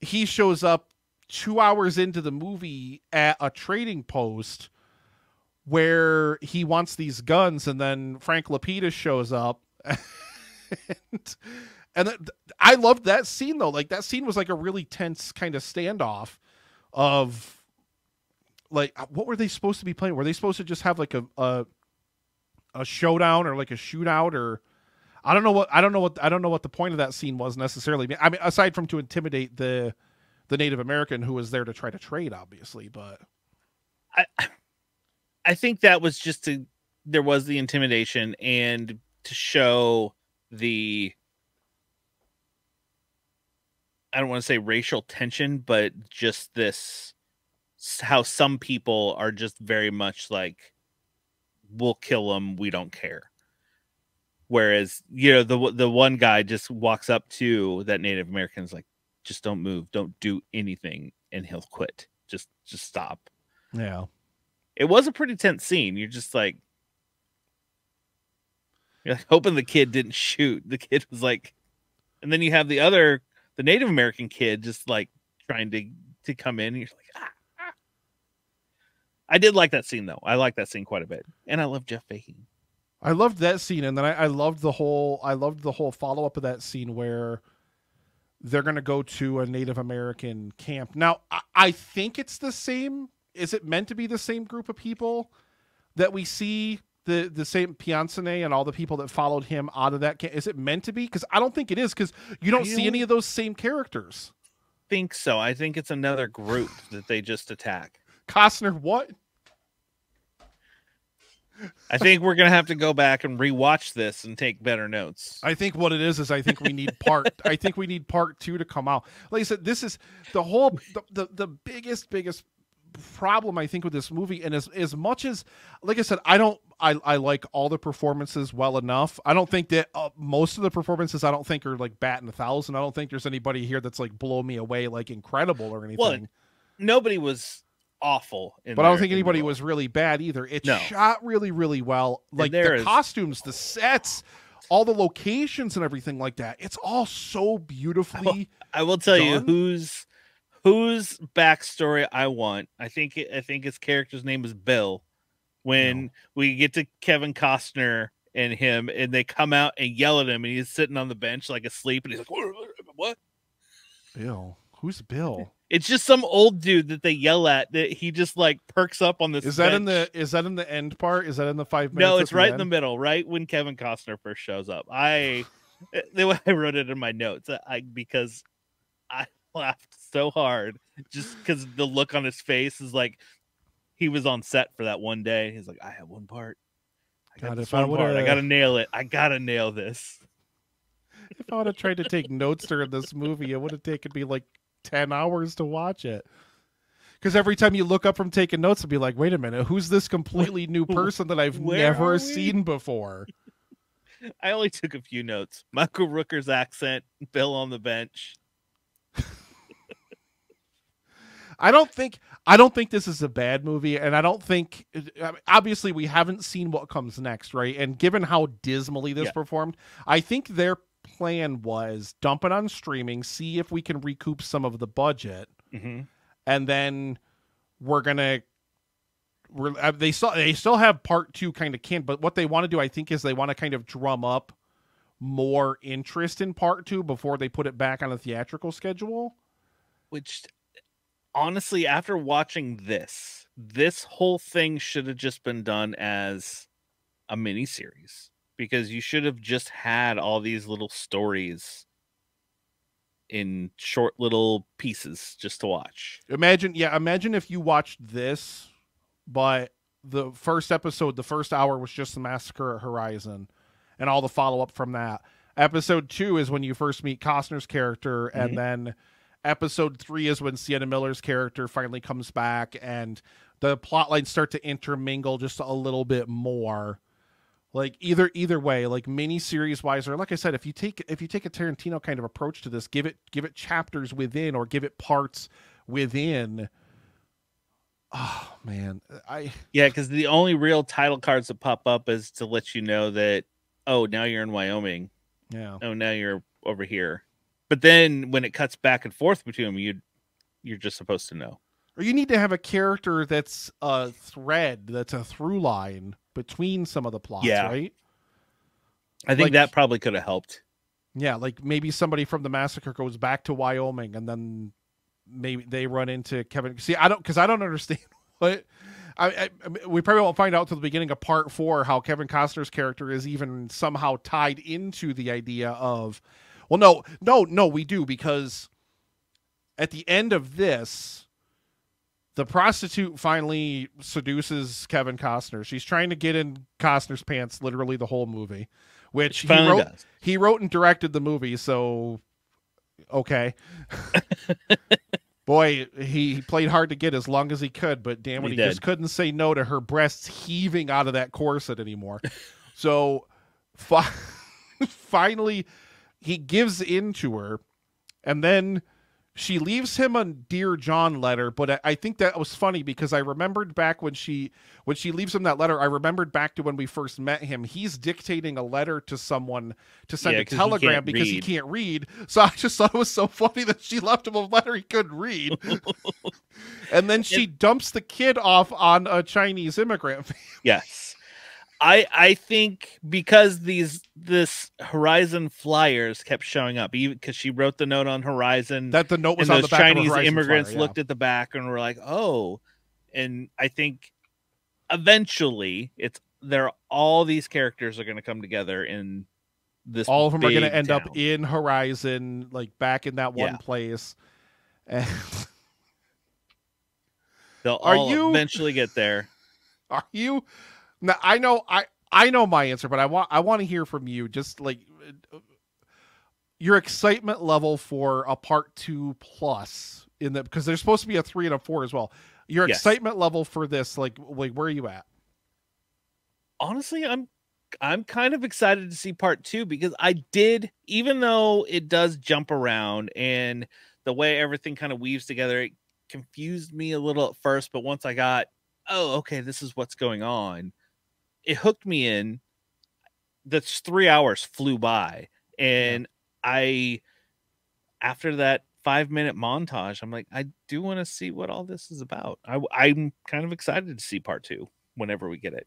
he shows up two hours into the movie at a trading post where he wants these guns, and then Frank Lapidus shows up, and, and th- I loved that scene though. Like that scene was like a really tense kind of standoff of like uh, what were they supposed to be playing? Were they supposed to just have like a a a showdown or like a shootout or I don't know what I don't know what I don't know what the point of that scene was necessarily. I mean, aside from to intimidate the the Native American who was there to try to trade, obviously, but i i think that was just to there was the intimidation and to show the i don't want to say racial tension but just this how some people are just very much like we'll kill them we don't care whereas you know the the one guy just walks up to that native american's like just don't move don't do anything and he'll quit just just stop yeah, it was a pretty tense scene. You're just like, you're like hoping the kid didn't shoot. The kid was like, and then you have the other, the Native American kid, just like trying to to come in. And you're like, ah, ah. I did like that scene though. I like that scene quite a bit, and I love Jeff Fahey. I loved that scene, and then I, I loved the whole I loved the whole follow up of that scene where they're gonna go to a Native American camp. Now I, I think it's the same. Is it meant to be the same group of people that we see the the same Pionsenay and all the people that followed him out of that camp? Is it meant to be? Because I don't think it is. Because you don't see any of those same characters. Think so? I think it's another group that they just attack. Costner, what? I think we're gonna have to go back and rewatch this and take better notes. I think what it is is I think we need part. I think we need part two to come out. Like I said, this is the whole the the, the biggest biggest problem I think with this movie. And as as much as like I said, I don't I I like all the performances well enough. I don't think that uh, most of the performances I don't think are like batting a thousand. I don't think there's anybody here that's like blow me away like incredible or anything. Well, Nobody was awful, in but I don't think anybody was really bad either. It No. shot really, really well. Like the is- costumes, the sets, all the locations and everything like that. It's all so beautifully. I will tell you done? whose whose backstory I want. I think I think his character's name is Bill. When No. we get to Kevin Costner and him, and they come out and yell at him, and he's sitting on the bench like asleep, and he's like, "What? what? Bill. Who's Bill? It's just some old dude that they yell at that he just like perks up on this. Is that in the is that in the end part? Is that in the five minutes? No, it's right in the middle, right when Kevin Costner first shows up. I eh, the way I wrote it in my notes, I because I laughed so hard just because the look on his face is like he was on set for that one day. He's like, I have one part. I got God, this if I one part. I gotta nail it. I gotta nail this. If I would have tried to take notes during this movie, it would have taken me like ten hours to watch it. Because every time you look up from taking notes, it'd be like, wait a minute, who's this completely new person that I've never seen before? I only took a few notes. Michael Rooker's accent, Bill on the bench. I don't think I don't think this is a bad movie, and I don't think obviously we haven't seen what comes next, right? And given how dismally this Yeah. performed, I think their plan was dump it on streaming, see if we can recoup some of the budget, Mm-hmm. and then we're gonna. We're, uh, they still they still have part two kind of can, but what they want to do, I think, is they want to kind of drum up more interest in part two before they put it back on a theatrical schedule. which honestly after watching this this whole thing should have just been done as a mini series because you should have just had all these little stories in short little pieces just to watch Imagine, yeah, imagine if you watched this, but the first episode, the first hour was just the massacre at Horizon, and all the follow up from that. Episode two is when you first meet Costner's character, Mhm. and then episode three is when Sienna Miller's character finally comes back, and the plot lines start to intermingle just a little bit more. Like either either way, like mini series wise, or like I said, if you take if you take a Tarantino kind of approach to this, give it give it chapters within or give it parts within. Oh man, I yeah because the only real title cards that pop up is to let you know that oh now you're in wyoming yeah. oh now you're over here but then when it cuts back and forth between them you you're just supposed to know Or you need to have a character that's a thread, that's a through line between some of the plots, Yeah. right? i think Like- that probably could have helped Yeah, like maybe somebody from the massacre goes back to Wyoming and then maybe they run into Kevin. See, I don't because I don't understand what. I, I, we probably won't find out till the beginning of part four how Kevin Costner's character is even somehow tied into the idea of, well, no, no, no, we do because at the end of this, the prostitute finally seduces Kevin Costner. She's trying to get in Costner's pants literally the whole movie, which She he wrote, does. he wrote and directed the movie, so okay. Boy, he, he played hard to get as long as he could, but damn it, He he, just couldn't say no to her breasts heaving out of that corset anymore. so fi- finally, he gives in to her, and then she leaves him a dear John letter. But I, I think that was funny because I remembered back when she when she leaves him that letter. I remembered back to when we first met him. He's dictating a letter to someone to send Yeah, a he telegram can't because he can't read. So I just thought it was so funny that she left him a letter he couldn't read, and then she dumps the kid off on a Chinese immigrant. Yes. I I think because these this Horizon flyers kept showing up, because she wrote the note on Horizon, that the note was and on those the back of Chinese immigrants flyer, yeah. looked at the back and were like, "Oh," and I think eventually it's there. All these characters are going to come together in this. all of them are going to end up in Horizon, like back in that one Yeah. place. And They'll Are all you- eventually get there. are you? Now I know I I know my answer, but I want I want to hear from you. Just like your excitement level for a part two plus in the because there's supposed to be a three and a four as well. Your Yes. excitement level for this, like like where are you at? honestly i'm i'm kind of excited to see part two because i did even though it does jump around and the way everything kind of weaves together it confused me a little at first but once i got oh okay this is what's going on it hooked me in. That's three hours flew by and i after that five minute montage i'm like i do want to see what all this is about. I, i'm kind of excited to see part two whenever we get it.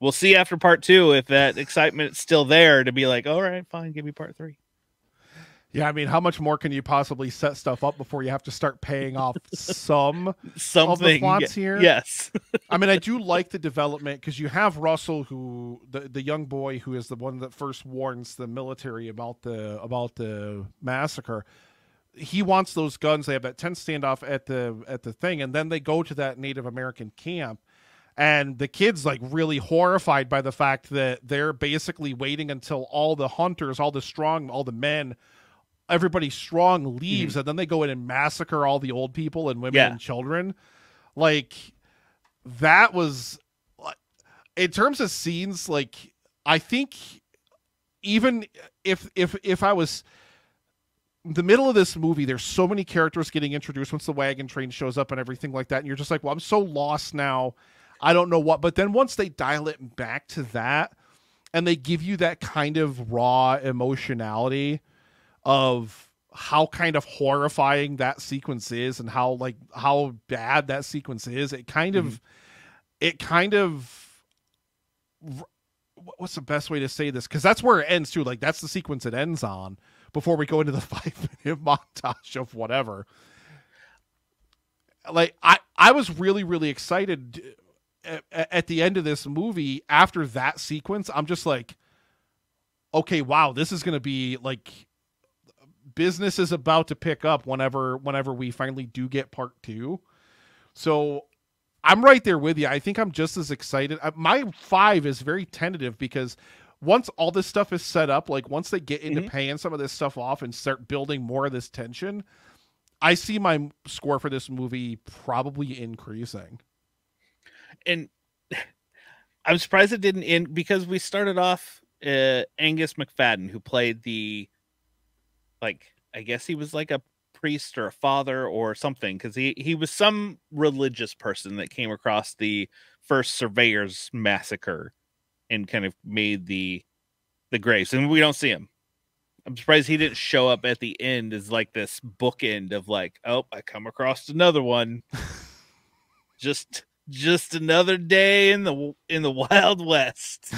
We'll see after part two if that excitement is still there to be like, all right, fine, give me part three. Yeah, I mean, how much more can you possibly set stuff up before you have to start paying off some Something plots ye- here? Yes. I mean, I do like the development because you have Russell, who the the young boy who is the one that first warns the military about the about the massacre. He wants those guns. They have that tense standoff at the at the thing, and then they go to that Native American camp, and the kids like really horrified by the fact that they're basically waiting until all the hunters, all the strong, all the men. Everybody strong leaves, mm. and then they go in and massacre all the old people and women Yeah. and children. Like that was uh, in terms of scenes like i think even if if if i was the middle of this movie there's so many characters getting introduced once the wagon train shows up and everything like that and you're just like well i'm so lost now i don't know what but then once they dial it back to that and they give you that kind of raw emotionality of how kind of horrifying that sequence is and how like how bad that sequence is it kind of mm-hmm. it kind of what's the best way to say this? Because that's where it ends too like that's the sequence it ends on before we go into the five minute montage of whatever. Like i i was really really excited at, at the end of this movie after that sequence i'm just like okay wow this is gonna be like business is about to pick up whenever whenever we finally do get part two. So i'm right there with you. I think i'm just as excited. My five is very tentative because once all this stuff is set up like once they get into Mhm. paying some of this stuff off and start building more of this tension i see my score for this movie probably increasing. And I'm surprised it didn't end because we started off uh, Angus Macfadyen, who played the like I guess he was like a priest or a father or something because he he was some religious person that came across the first surveyors massacre and kind of made the the graves and we don't see him. I'm surprised he didn't show up at the end as like this bookend of like oh i come across another one. Just just another day in the in the wild west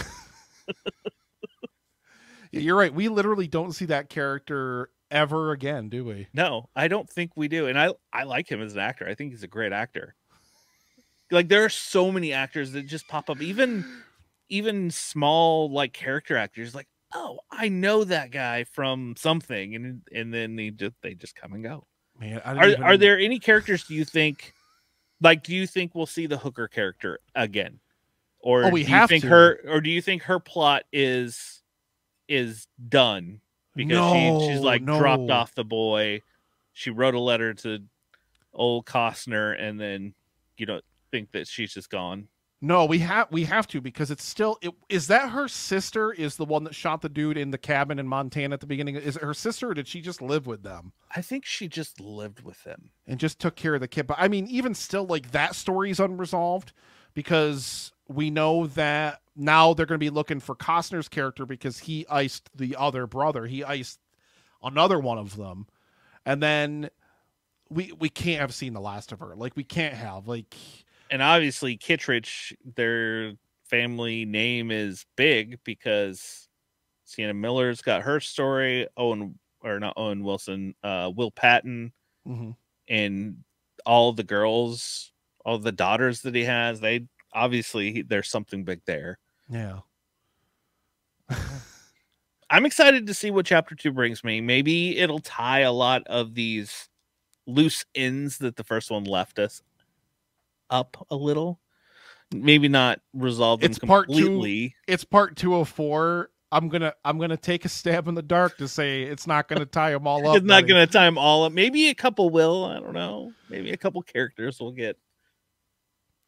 you're right we literally don't see that character ever again do we No, I don't think we do. And I I like him as an actor. I think he's a great actor. Like there are so many actors that just pop up even even small like character actors like, "Oh, I know that guy from something." And and then they just they just come and go. man I Are didn't are there any characters do you think like do you think we'll see the hooker character again? Or Oh, we do you have think to. her or do you think her plot is is done because she, she's No, like dropped off the boy. She wrote a letter to old Costner, and then you don't think that she's just gone. No, we have we have to because it's still it, is that her sister is the one that shot the dude in the cabin in Montana at the beginning. Is it her sister or did she just live with them I think she just lived with them and just took care of the kid? But I mean, even still, like that story's unresolved because we know that now they're going to be looking for Costner's character because he iced the other brother. He iced another one of them, and then we we can't have seen the last of her. Like we can't have like And obviously, Kittredge, their family name is big because Sienna Miller's got her story. Owen or not Owen Wilson, uh, Will Patton, mhm. and all the girls, all the daughters that he has. They obviously there's something big there. yeah. I'm excited to see what chapter two brings me. Maybe it'll tie a lot of these loose ends that the first one left us up a little. Maybe not resolve them It's part two. it's part 204 i'm gonna i'm gonna take a stab in the dark to say it's not gonna tie them all up It's not buddy. going to tie them all up. Maybe a couple will. I don't know. Maybe a couple characters will get.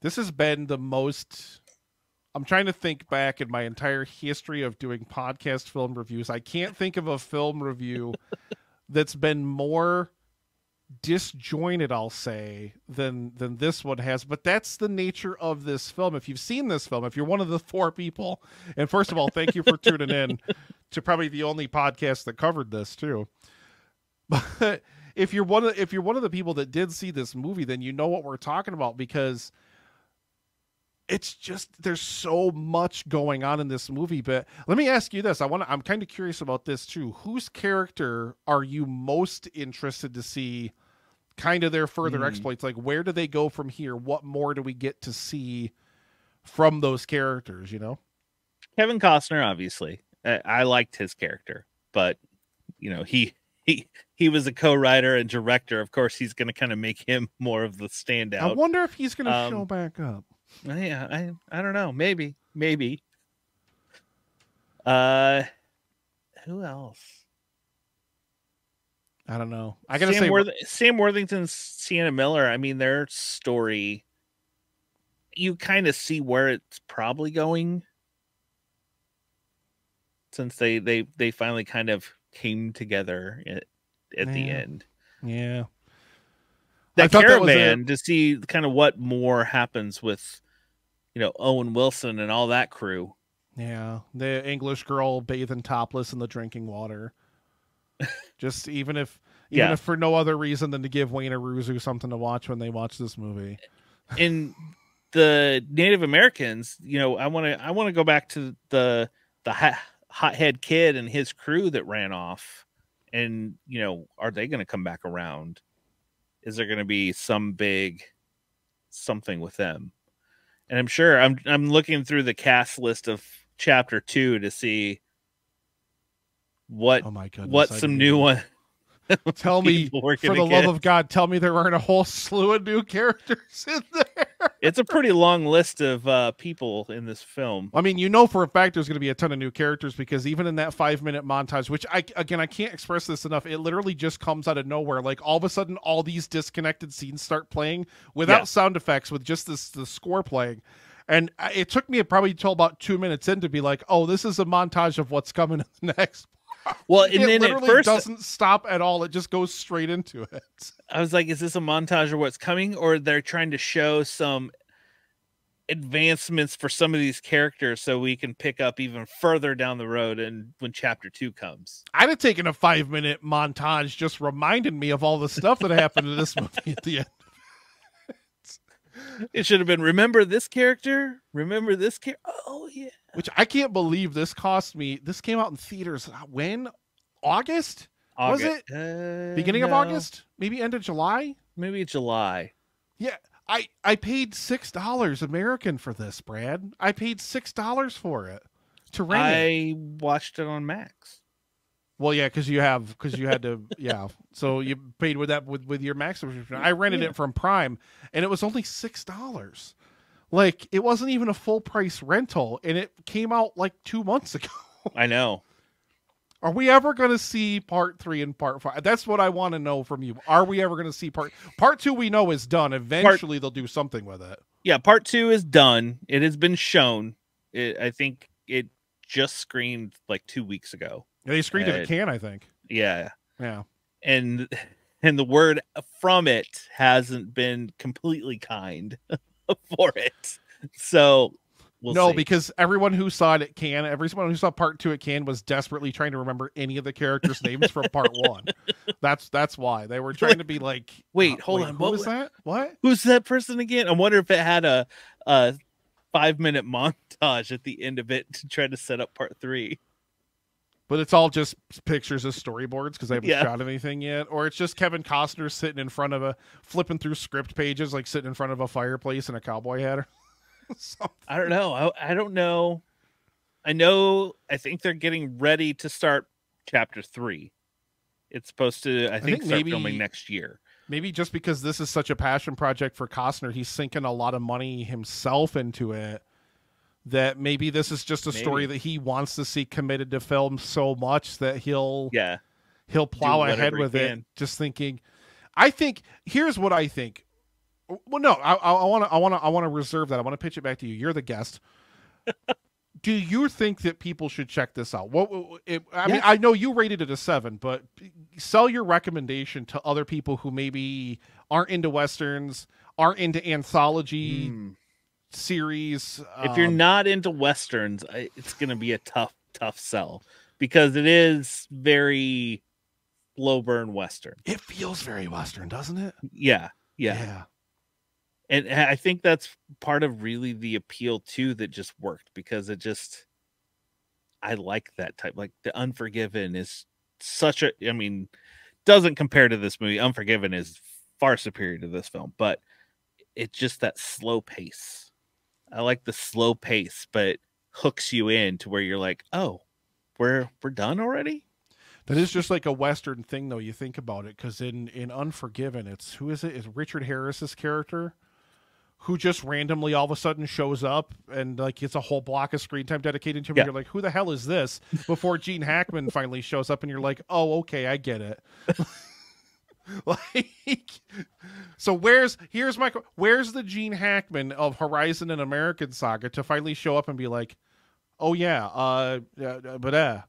This has been the most i'm trying to think back in my entire history of doing podcast film reviews. I can't think of a film review that's been more disjointed i'll say than than this one has but that's the nature of this film. If you've seen this film if you're one of the four people and first of all thank you for tuning in to probably the only podcast that covered this too. But if you're one of if you're one of the people that did see this movie then you know what we're talking about because it's just there's so much going on in this movie but let me ask you this. I want to i'm kind of curious about this too. Whose character are you most interested to see kind of their further Hmm. exploits? Like where do they go from here? What more do we get to see from those characters you know? Kevin Costner, obviously, I, I liked his character, but you know he he he was a co-writer and director. Of course, he's going to kind of make him more of the standout. I wonder if he's gonna Um, show back up Yeah, I I don't know. Maybe, maybe. Uh, who else? i don't know i gotta Sam say Worth- Sam Worthington, Sienna Miller. I mean, their story. You kind of see where it's probably going, since they they they finally kind of came together at, at the end. yeah That thought that a- to see kind of what more happens with, you know, Owen Wilson and all that crew. Yeah, the English girl bathing topless in the drinking water. Just even if even Yeah. if for no other reason than to give Wayne Aruzu something to watch when they watch this movie. in the Native Americans, you know, I want to I want to go back to the the hot, hothead kid and his crew that ran off, and you know, are they going to come back around? Is there going to be some big something with them? And I'm sure I'm I'm looking through the cast list of chapter two to see what Oh my goodness! what I some new even- one. Tell me, for the love of God, tell me there aren't a whole slew of new characters in there. It's a pretty long list of uh, people in this film. I mean, you know for a fact there's going to be a ton of new characters because even in that five minute montage, which I again I can't express this enough, it literally just comes out of nowhere. Like all of a sudden, all these disconnected scenes start playing without Yeah. sound effects, with just this the score playing. And it took me probably till about two minutes in to be like, "Oh, this is a montage of what's coming in the next." Well, and it then at first uh, doesn't stop at all; it just goes straight into it. I was like, is this a montage of what's coming, or they're trying to show some advancements for some of these characters so we can pick up even further down the road and when chapter two comes. I'd have taken a five minute montage just reminding me of all the stuff that happened in this movie at the end. It should have been remember this character, remember this character. Oh yeah, Which I can't believe this cost me. This came out in theaters uh, when? August? Was August. Uh, Beginning of August? Maybe end of July? maybe July. Yeah. I, I paid six dollars American for this, Brad. I paid six dollars for it to rent it. I watched it on Max. Well, yeah, because you have because you had to, yeah. So you paid with that with with your max subscription. I rented Yeah. it from Prime, and it was only six dollars. Like it wasn't even a full price rental, and it came out like two months ago. I know. Are we ever going to see part three and part five? That's what I want to know from you. Are we ever going to see part part two? We know is done. Eventually, they'll do something with it. Yeah, part two is done. It has been shown. It, I think it just screened like two weeks ago. They screened it Uh, at Cannes, I think. Yeah, Yeah. and and the word from it hasn't been completely kind for it. So we'll no, see. because everyone who saw it at Cannes, everyone who saw part two at Cannes was desperately trying to remember any of the characters' names from part one. That's that's why they were trying to be like, Wait, uh, hold on, Who what was that? What? who's that person again? I wonder if it had a a five minute montage at the end of it to try to set up part three. But it's all just pictures of storyboards because they haven't Yeah. shot anything yet, or it's just Kevin Costner sitting in front of a flipping through script pages, like sitting in front of a fireplace in a cowboy hat. Or something. I don't know. I, I don't know. I know. I think they're getting ready to start chapter three. It's supposed to. I think, think start maybe- filming next year. Maybe just because this is such a passion project for Costner, he's sinking a lot of money himself into it. That maybe this is just a story that he wants to see committed to film so much that he'll Yeah. he'll plow ahead with it. Just thinking, I think here's what I think. Well, no, I want to, I want to, I want to reserve that. I want to pitch it back to you. You're the guest. Do you think that people should check this out? What it, I mean, I know you rated it a seven, but sell your recommendation to other people who maybe aren't into westerns, aren't into anthology Hmm. Series. If you're um, not into westerns, it's going to be a tough, tough sell because it is very slow burn western. it feels very western, doesn't it? Yeah, Yeah. Yeah. and I think that's part of really the appeal too that just worked because it just I like that type like the Unforgiven is such a I mean doesn't compare to this movie. Unforgiven is far superior to this film, but it's just that slow pace. I like the slow pace, but hooks you in to where you're like, "Oh, we're we're done already?" That is just like a Western thing, though. You think about it, because in in Unforgiven, it's who is it? Is Richard Harris's character who just randomly all of a sudden shows up and like it's a whole block of screen time dedicated to him. Yeah. You're like, who the hell is this? Before Gene Hackman finally shows up, and you're like, oh, okay, I get it. like, so where's here's my where's the Gene Hackman of Horizon and American Saga to finally show up and be like, oh yeah, uh, uh but uh,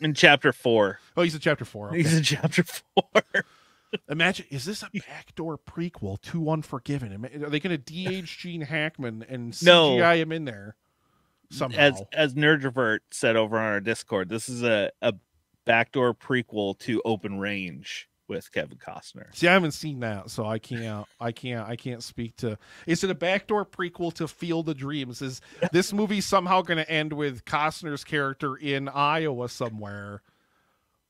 In chapter four, oh he's in chapter four. Okay. he's in chapter four. Imagine, is this a backdoor prequel to Unforgiven? Are they going to de-age Gene Hackman and CGI No. him in there somehow? as as Nerdrovert said over on our Discord, this is a a backdoor prequel to Open Range with Kevin Costner. See, I haven't seen that, so I can't, I can't, I can't speak to. Is it a backdoor prequel to Field of Dreams? Is this movie somehow going to end with Costner's character in Iowa somewhere,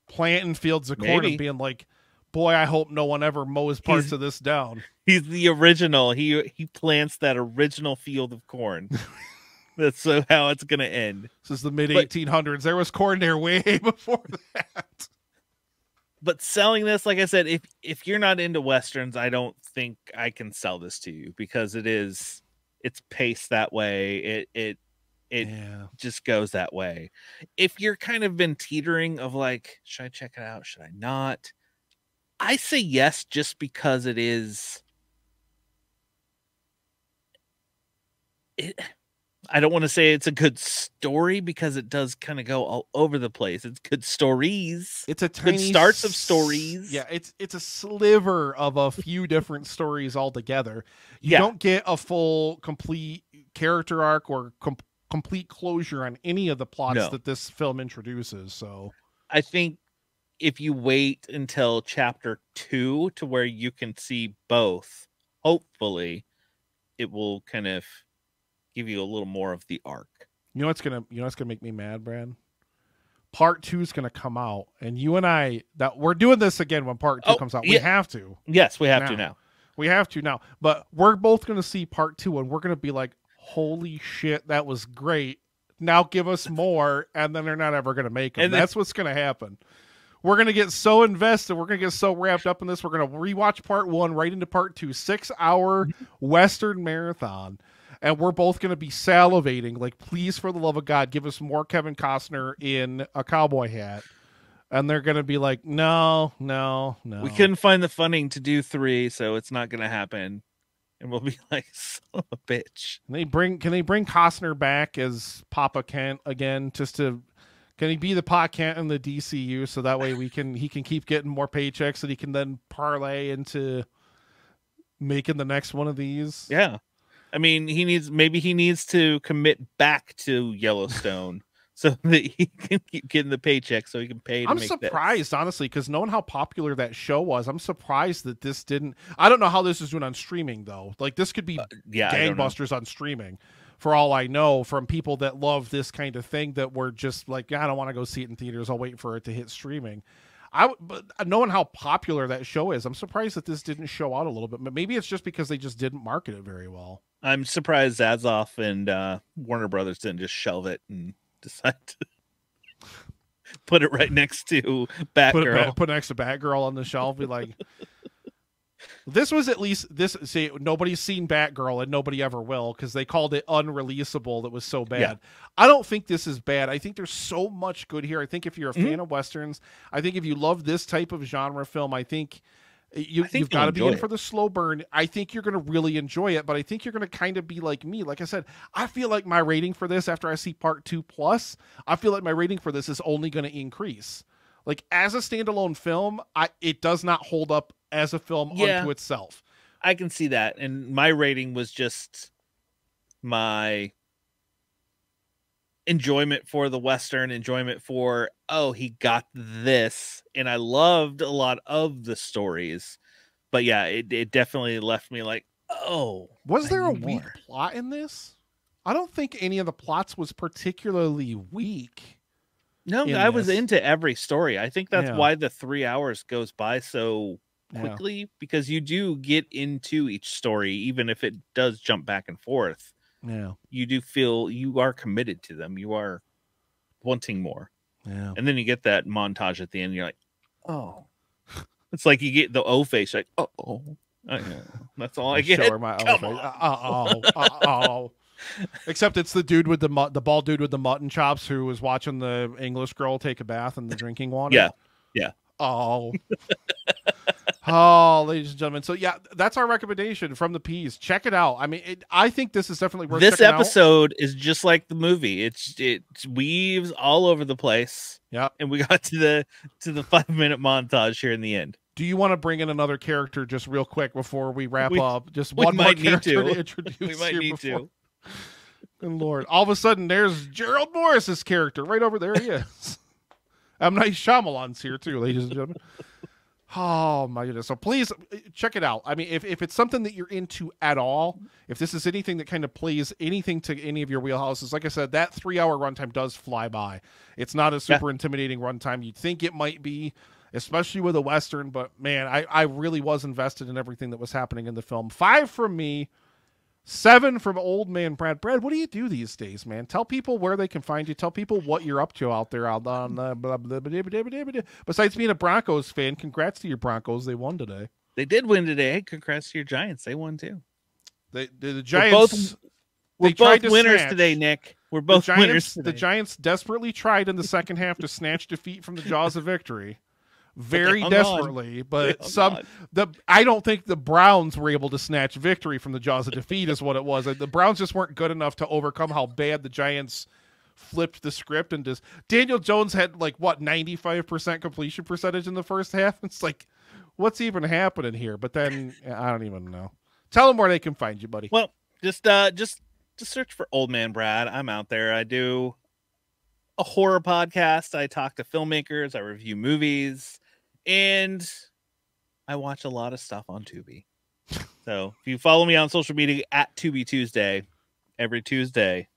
planting fields of corn Maybe. and being like, "Boy, I hope no one ever mows parts He's- of this down." He's the original. He he plants that original field of corn. That's so how it's gonna end. This is the mid 1800s. There was corn there way before that. But selling this, like I said, if if you're not into westerns, I don't think I can sell this to you because it is it's paced that way. It it it yeah. just goes that way. If you're kind of been teetering of like, should I check it out? Should I not? I say yes, just because it is. It, I don't want to say it's a good story because it does kind of go all over the place. It's good stories. It's a tiny starts of stories. Yeah, it's it's a sliver of a few different stories altogether. You Yeah. don't get a full, complete character arc or com- complete closure on any of the plots No. that this film introduces. So I think if you wait until chapter two to where you can see both, hopefully, it will kind of give you a little more of the arc. you know what's gonna you know what's gonna make me mad, Brad. Part two is gonna come out, and you and I that we're doing this again when part two Oh, comes out. We have to. Yes, we have to Now. now. We have to now. But we're both going to see part two and we're going to be like, holy shit, that was great. Now give us more. And then they're not ever going to make them. And That's what's going to happen. We're going to get so invested. We're going to get so wrapped up in this. We're going to rewatch part one right into part two, six hour mm-hmm. Western marathon. And we're both going to be salivating, like, please, for the love of God, give us more Kevin Costner in a cowboy hat. And they're going to be like, no, no, no. We couldn't find the funding to do three, so it's not going to happen. And we'll be like, son of a bitch. Can they bring can they bring Costner back as Papa Kent again just to can he be the Pa Kent in the DCU so that way we can he can keep getting more paychecks and he can then parlay into making the next one of these? Yeah. I mean, he needs maybe he needs to commit back to Yellowstone so that he can keep getting the paycheck so he can pay to I'm surprised, honestly, because knowing how popular that show was, I'm surprised that this didn't. I don't know how this is doing on streaming though. Like this could be uh, Yeah, don't know. gangbusters on streaming, for all I know, from people that love this kind of thing that were just like, I don't want to go see it in theaters. I'll wait for it to hit streaming. I but uh, knowing how popular that show is, I'm surprised that this didn't show out a little bit. But maybe it's just because they just didn't market it very well. I'm surprised Zaslav and uh, Warner Brothers didn't just shelve it and decide to put it right next to Put it Batgirl. put next to Batgirl on the shelf. Be like, this was at least this. See, nobody's seen Batgirl and nobody ever will because they called it unreleasable. That was so bad. Yeah. I don't think this is bad. I think there's so much good here. I think if you're a Mhm. fan of westerns, I think if you love this type of genre film, I think. You, you've got to be in it. for the slow burn. I think you're going to really enjoy it, but I think you're going to kind of be like me. Like I said, I feel like my rating for this after I see part two plus, I feel like my rating for this is only going to increase. Like as a standalone film, I it does not hold up as a film Yeah. unto itself. I can see that. And my rating was just my enjoyment for the Western, enjoyment for, oh, he got this. And I loved a lot of the stories. But yeah, it, it definitely left me like, Oh, Was there a need weak plot in this? I don't think any of the plots was particularly weak. No, I was into every story. I think that's Yeah. why the three hours goes by so Yeah. quickly because you do get into each story, even if it does jump back and forth. Yeah. You do feel you are committed to them. You are wanting more. Yeah. And then you get that montage at the end. You're like, oh, it's like you get the O face, like, oh, oh, I that's all I Show get. her my Come elephant. Uh oh. Uh oh. Except it's the dude with the the bald dude with the mutton chops who was watching the English girl take a bath in the drinking water. Yeah. Yeah. Oh. oh, ladies and gentlemen. So yeah, that's our recommendation from the peas. Check it out. I mean, it, I think this is definitely worth This checking out. episode is just like the movie. It's it weaves all over the place. Yeah, And we got to the to the five minute montage here in the end. Do you want to bring in another character just real quick before we wrap We- up? Just one more character to, to. introduce. We might need before- to. Good lord! All of a sudden, there's Gerald Morris's character right over there. He is. M. Night Shyamalan's here too, ladies and gentlemen. Oh my goodness! So please uh, check it out. I mean, if, if it's something that you're into at all, if this is anything that kind of plays anything to any of your wheelhouses, like I said, that three hour runtime does fly by. It's not a super intimidating runtime. You'd think it might be, especially with a western. But man, I I really was invested in everything that was happening in the film. Five from me. Seven from old man Brad. Brad, what do you do these days, man? Tell people where they can find you. Tell people what you're up to out there. Out on uh, blah, blah, blah, blah, blah, blah, blah. Besides being a Broncos fan, congrats to your Broncos. They won today. They did win today. Congrats to your Giants. They won too. They, the, the We're Giants. both, we're both to winners snatch. today, Nick. We're the both Giants, winners the. Giants desperately tried in the second half to snatch defeat from the jaws of victory. Very hung on. desperately, but some on. the I don't think the Browns were able to snatch victory from the jaws of defeat is what it was. The Browns just weren't good enough to overcome how bad the Giants flipped the script and just Daniel Jones had like what 95% completion percentage in the first half. It's like what's even happening here? But then I don't even know. Tell them where they can find you, buddy. Well, just uh just just search for Old Man Brad. I'm out there. I do a horror podcast. I talk to filmmakers, I review movies, and I watch a lot of stuff on Tubi. So if you follow me on social media at Tubi Tuesday, every Tuesday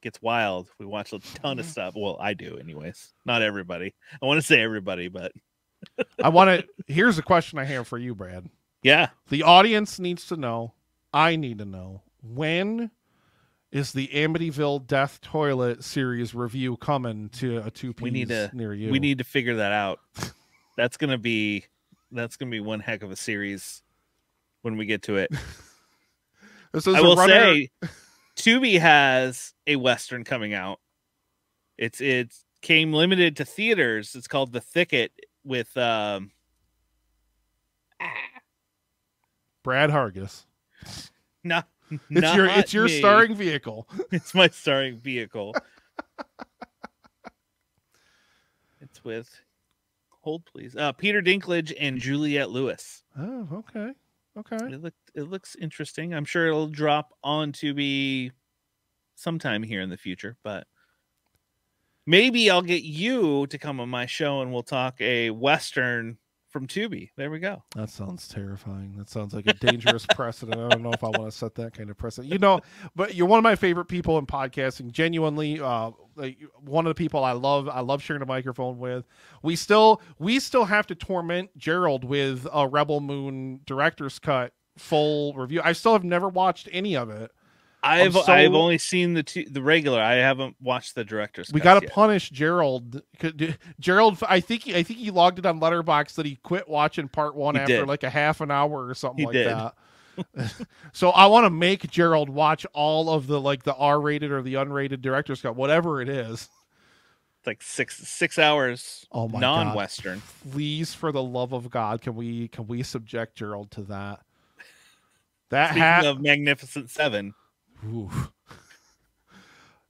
gets wild. We watch a ton of mm-hmm. stuff. Well, I do anyways. Not everybody. I want to say everybody, but I want to here's a question I have for you, Brad. yeah. The audience needs to know. I need to know when is the Amityville Death Toilet series review coming to a two piece near you? We need to figure that out. That's gonna be that's gonna be one heck of a series when we get to it. This is I will runner- say, Tubi has a western coming out. It's it came limited to theaters. It's called The Thicket with um Brad Hargis. not It's your it's your me. starring vehicle. It's my starring vehicle. it's with hold please. Uh Peter Dinklage and Juliette Lewis. Oh, okay. Okay. It look it looks interesting. I'm sure it'll drop on Tubi sometime here in the future, but maybe I'll get you to come on my show and we'll talk a western from Tubi. There we go. That sounds terrifying. That sounds like a dangerous precedent. I don't know if I want to set that kind of precedent. You know, but you're one of my favorite people in podcasting. Genuinely, uh, like one of the people I love. I love sharing a microphone with. We still, we still have to torment Gerald with a Rebel Moon director's cut full review. I still have never watched any of it. I've so- I've only seen the two, the regular. I haven't watched the director's. We got to punish Gerald. Gerald, I think he, I think he logged it on Letterboxd that he quit watching part one He after did. like a half an hour or something He like did. that. so I want to make Gerald watch all of the like the R-rated or the unrated director's cut, whatever it is. It's like six six hours. Oh my God. non-western. Please, for the love of God, can we can we subject Gerald to that? That Speaking hat. of Magnificent Seven.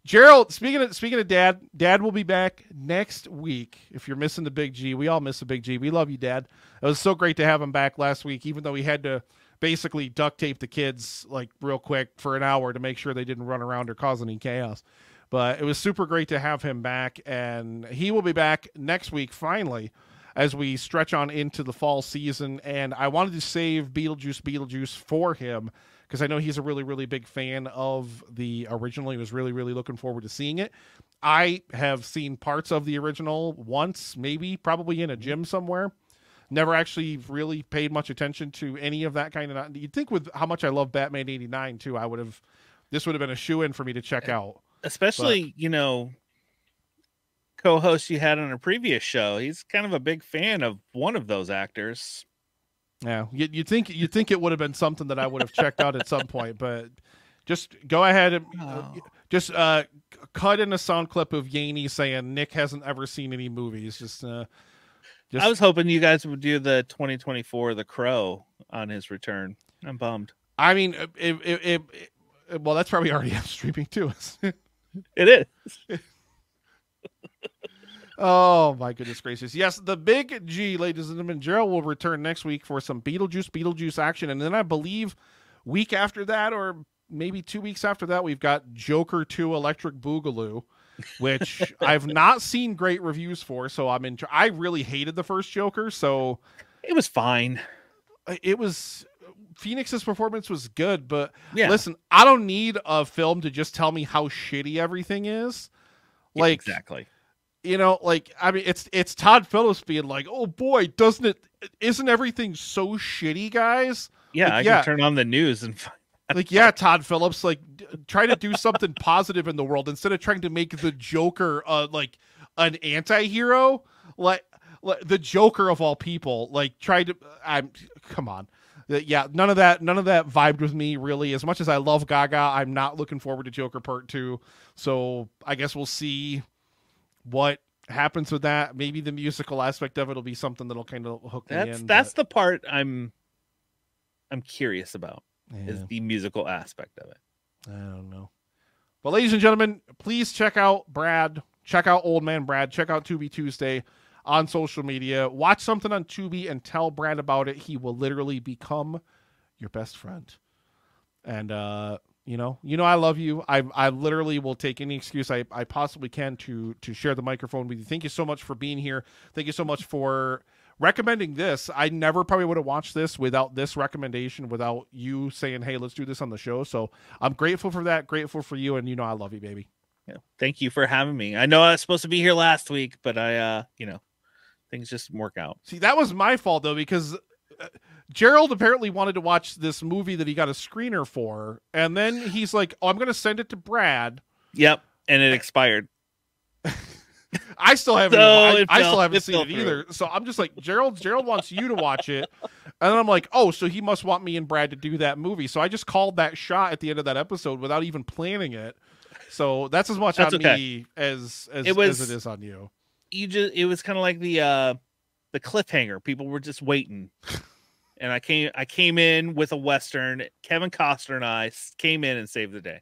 Gerald, speaking of speaking of dad, dad will be back next week. If you're missing the big G, we all miss the big G. We love you, Dad. It was so great to have him back last week, even though he had to basically duct tape the kids like real quick for an hour to make sure they didn't run around or cause any chaos. But it was super great to have him back, and he will be back next week finally. as we stretch on into the fall season. And I wanted to save Beetlejuice Beetlejuice for him because I know he's a really, really big fan of the original. He was really, really looking forward to seeing it. I have seen parts of the original once, maybe, probably in a gym somewhere. Never actually really paid much attention to any of that kind of. You'd think with how much I love Batman '89 too, I would have. This would have been a shoe in for me to check eh, out. Especially, but, you know, co-host you had on a previous show. He's kind of a big fan of one of those actors. Yeah, you you think you think it would have been something that I would have checked out at some point, but just go ahead and uh, oh. just uh, cut in a sound clip of Yaney saying Nick hasn't ever seen any movies. Just uh, just... I was hoping you guys would do the 2024 The Crow on his return. I'm bummed. I mean, it, it, it, it well, that's probably already streaming too. it is. oh my goodness gracious! Yes, the big G, ladies and gentlemen, Gerald will return next week for some Beetlejuice, Beetlejuice action, and then I believe week after that, or maybe two weeks after that, we've got Joker Two Electric Boogaloo which I've not seen great reviews for. So I'm in. I really hated the first Joker, so it was fine. It was Phoenix's performance was good, but yeah. listen, I don't need a film to just tell me how shitty everything is. Like exactly. You know, like I mean, it's it's Todd Phillips being like, "Oh boy, doesn't it? Isn't everything so shitty, guys?" Yeah, like, I yeah. can turn on the news and like yeah todd phillips like try to do something positive in the world instead of trying to make the joker uh like an anti-hero like, like the joker of all people like try to i'm come on uh, yeah none of that none of that vibed with me really as much as i love gaga i'm not looking forward to joker part two so i guess we'll see what happens with that maybe the musical aspect of it will be something that'll kind of hook that's, me in that's but... the part i'm i'm curious about yeah. is the musical aspect of it. I don't know. But ladies and gentlemen, please check out Brad. Check out Old Man Brad. Check out Tubi Tuesday on social media. Watch something on Tubi and tell Brad about it. He will literally become your best friend. And uh, you know, you know I love you. I I literally will take any excuse I, I possibly can to to share the microphone with you. Thank you so much for being here. Thank you so much for recommending this. I never probably would have watched this without this recommendation, without you saying, "Hey, let's do this on the show." So I'm grateful for that. Grateful for you, and you know I love you, baby. Yeah, thank you for having me. I know I was supposed to be here last week, but I, uh, you know, things just work out. See, that was my fault though because. Uh, Gerald apparently wanted to watch this movie that he got a screener for, and then he's like, "Oh, I'm going to send it to Brad." Yep, and it expired. I still haven't. So I, I, still haven't it seen it through. either. So I'm just like Gerald. Gerald wants you to watch it, and I'm like, oh, so he must want me and Brad to do that movie. So I just called that shot at the end of that episode without even planning it. So that's as much that's on okay. me as as it, was, as it is on you. You just it was kind of like the uh the cliffhanger. People were just waiting. And I came I came in with a western. Kevin Costner and I came in and saved the day.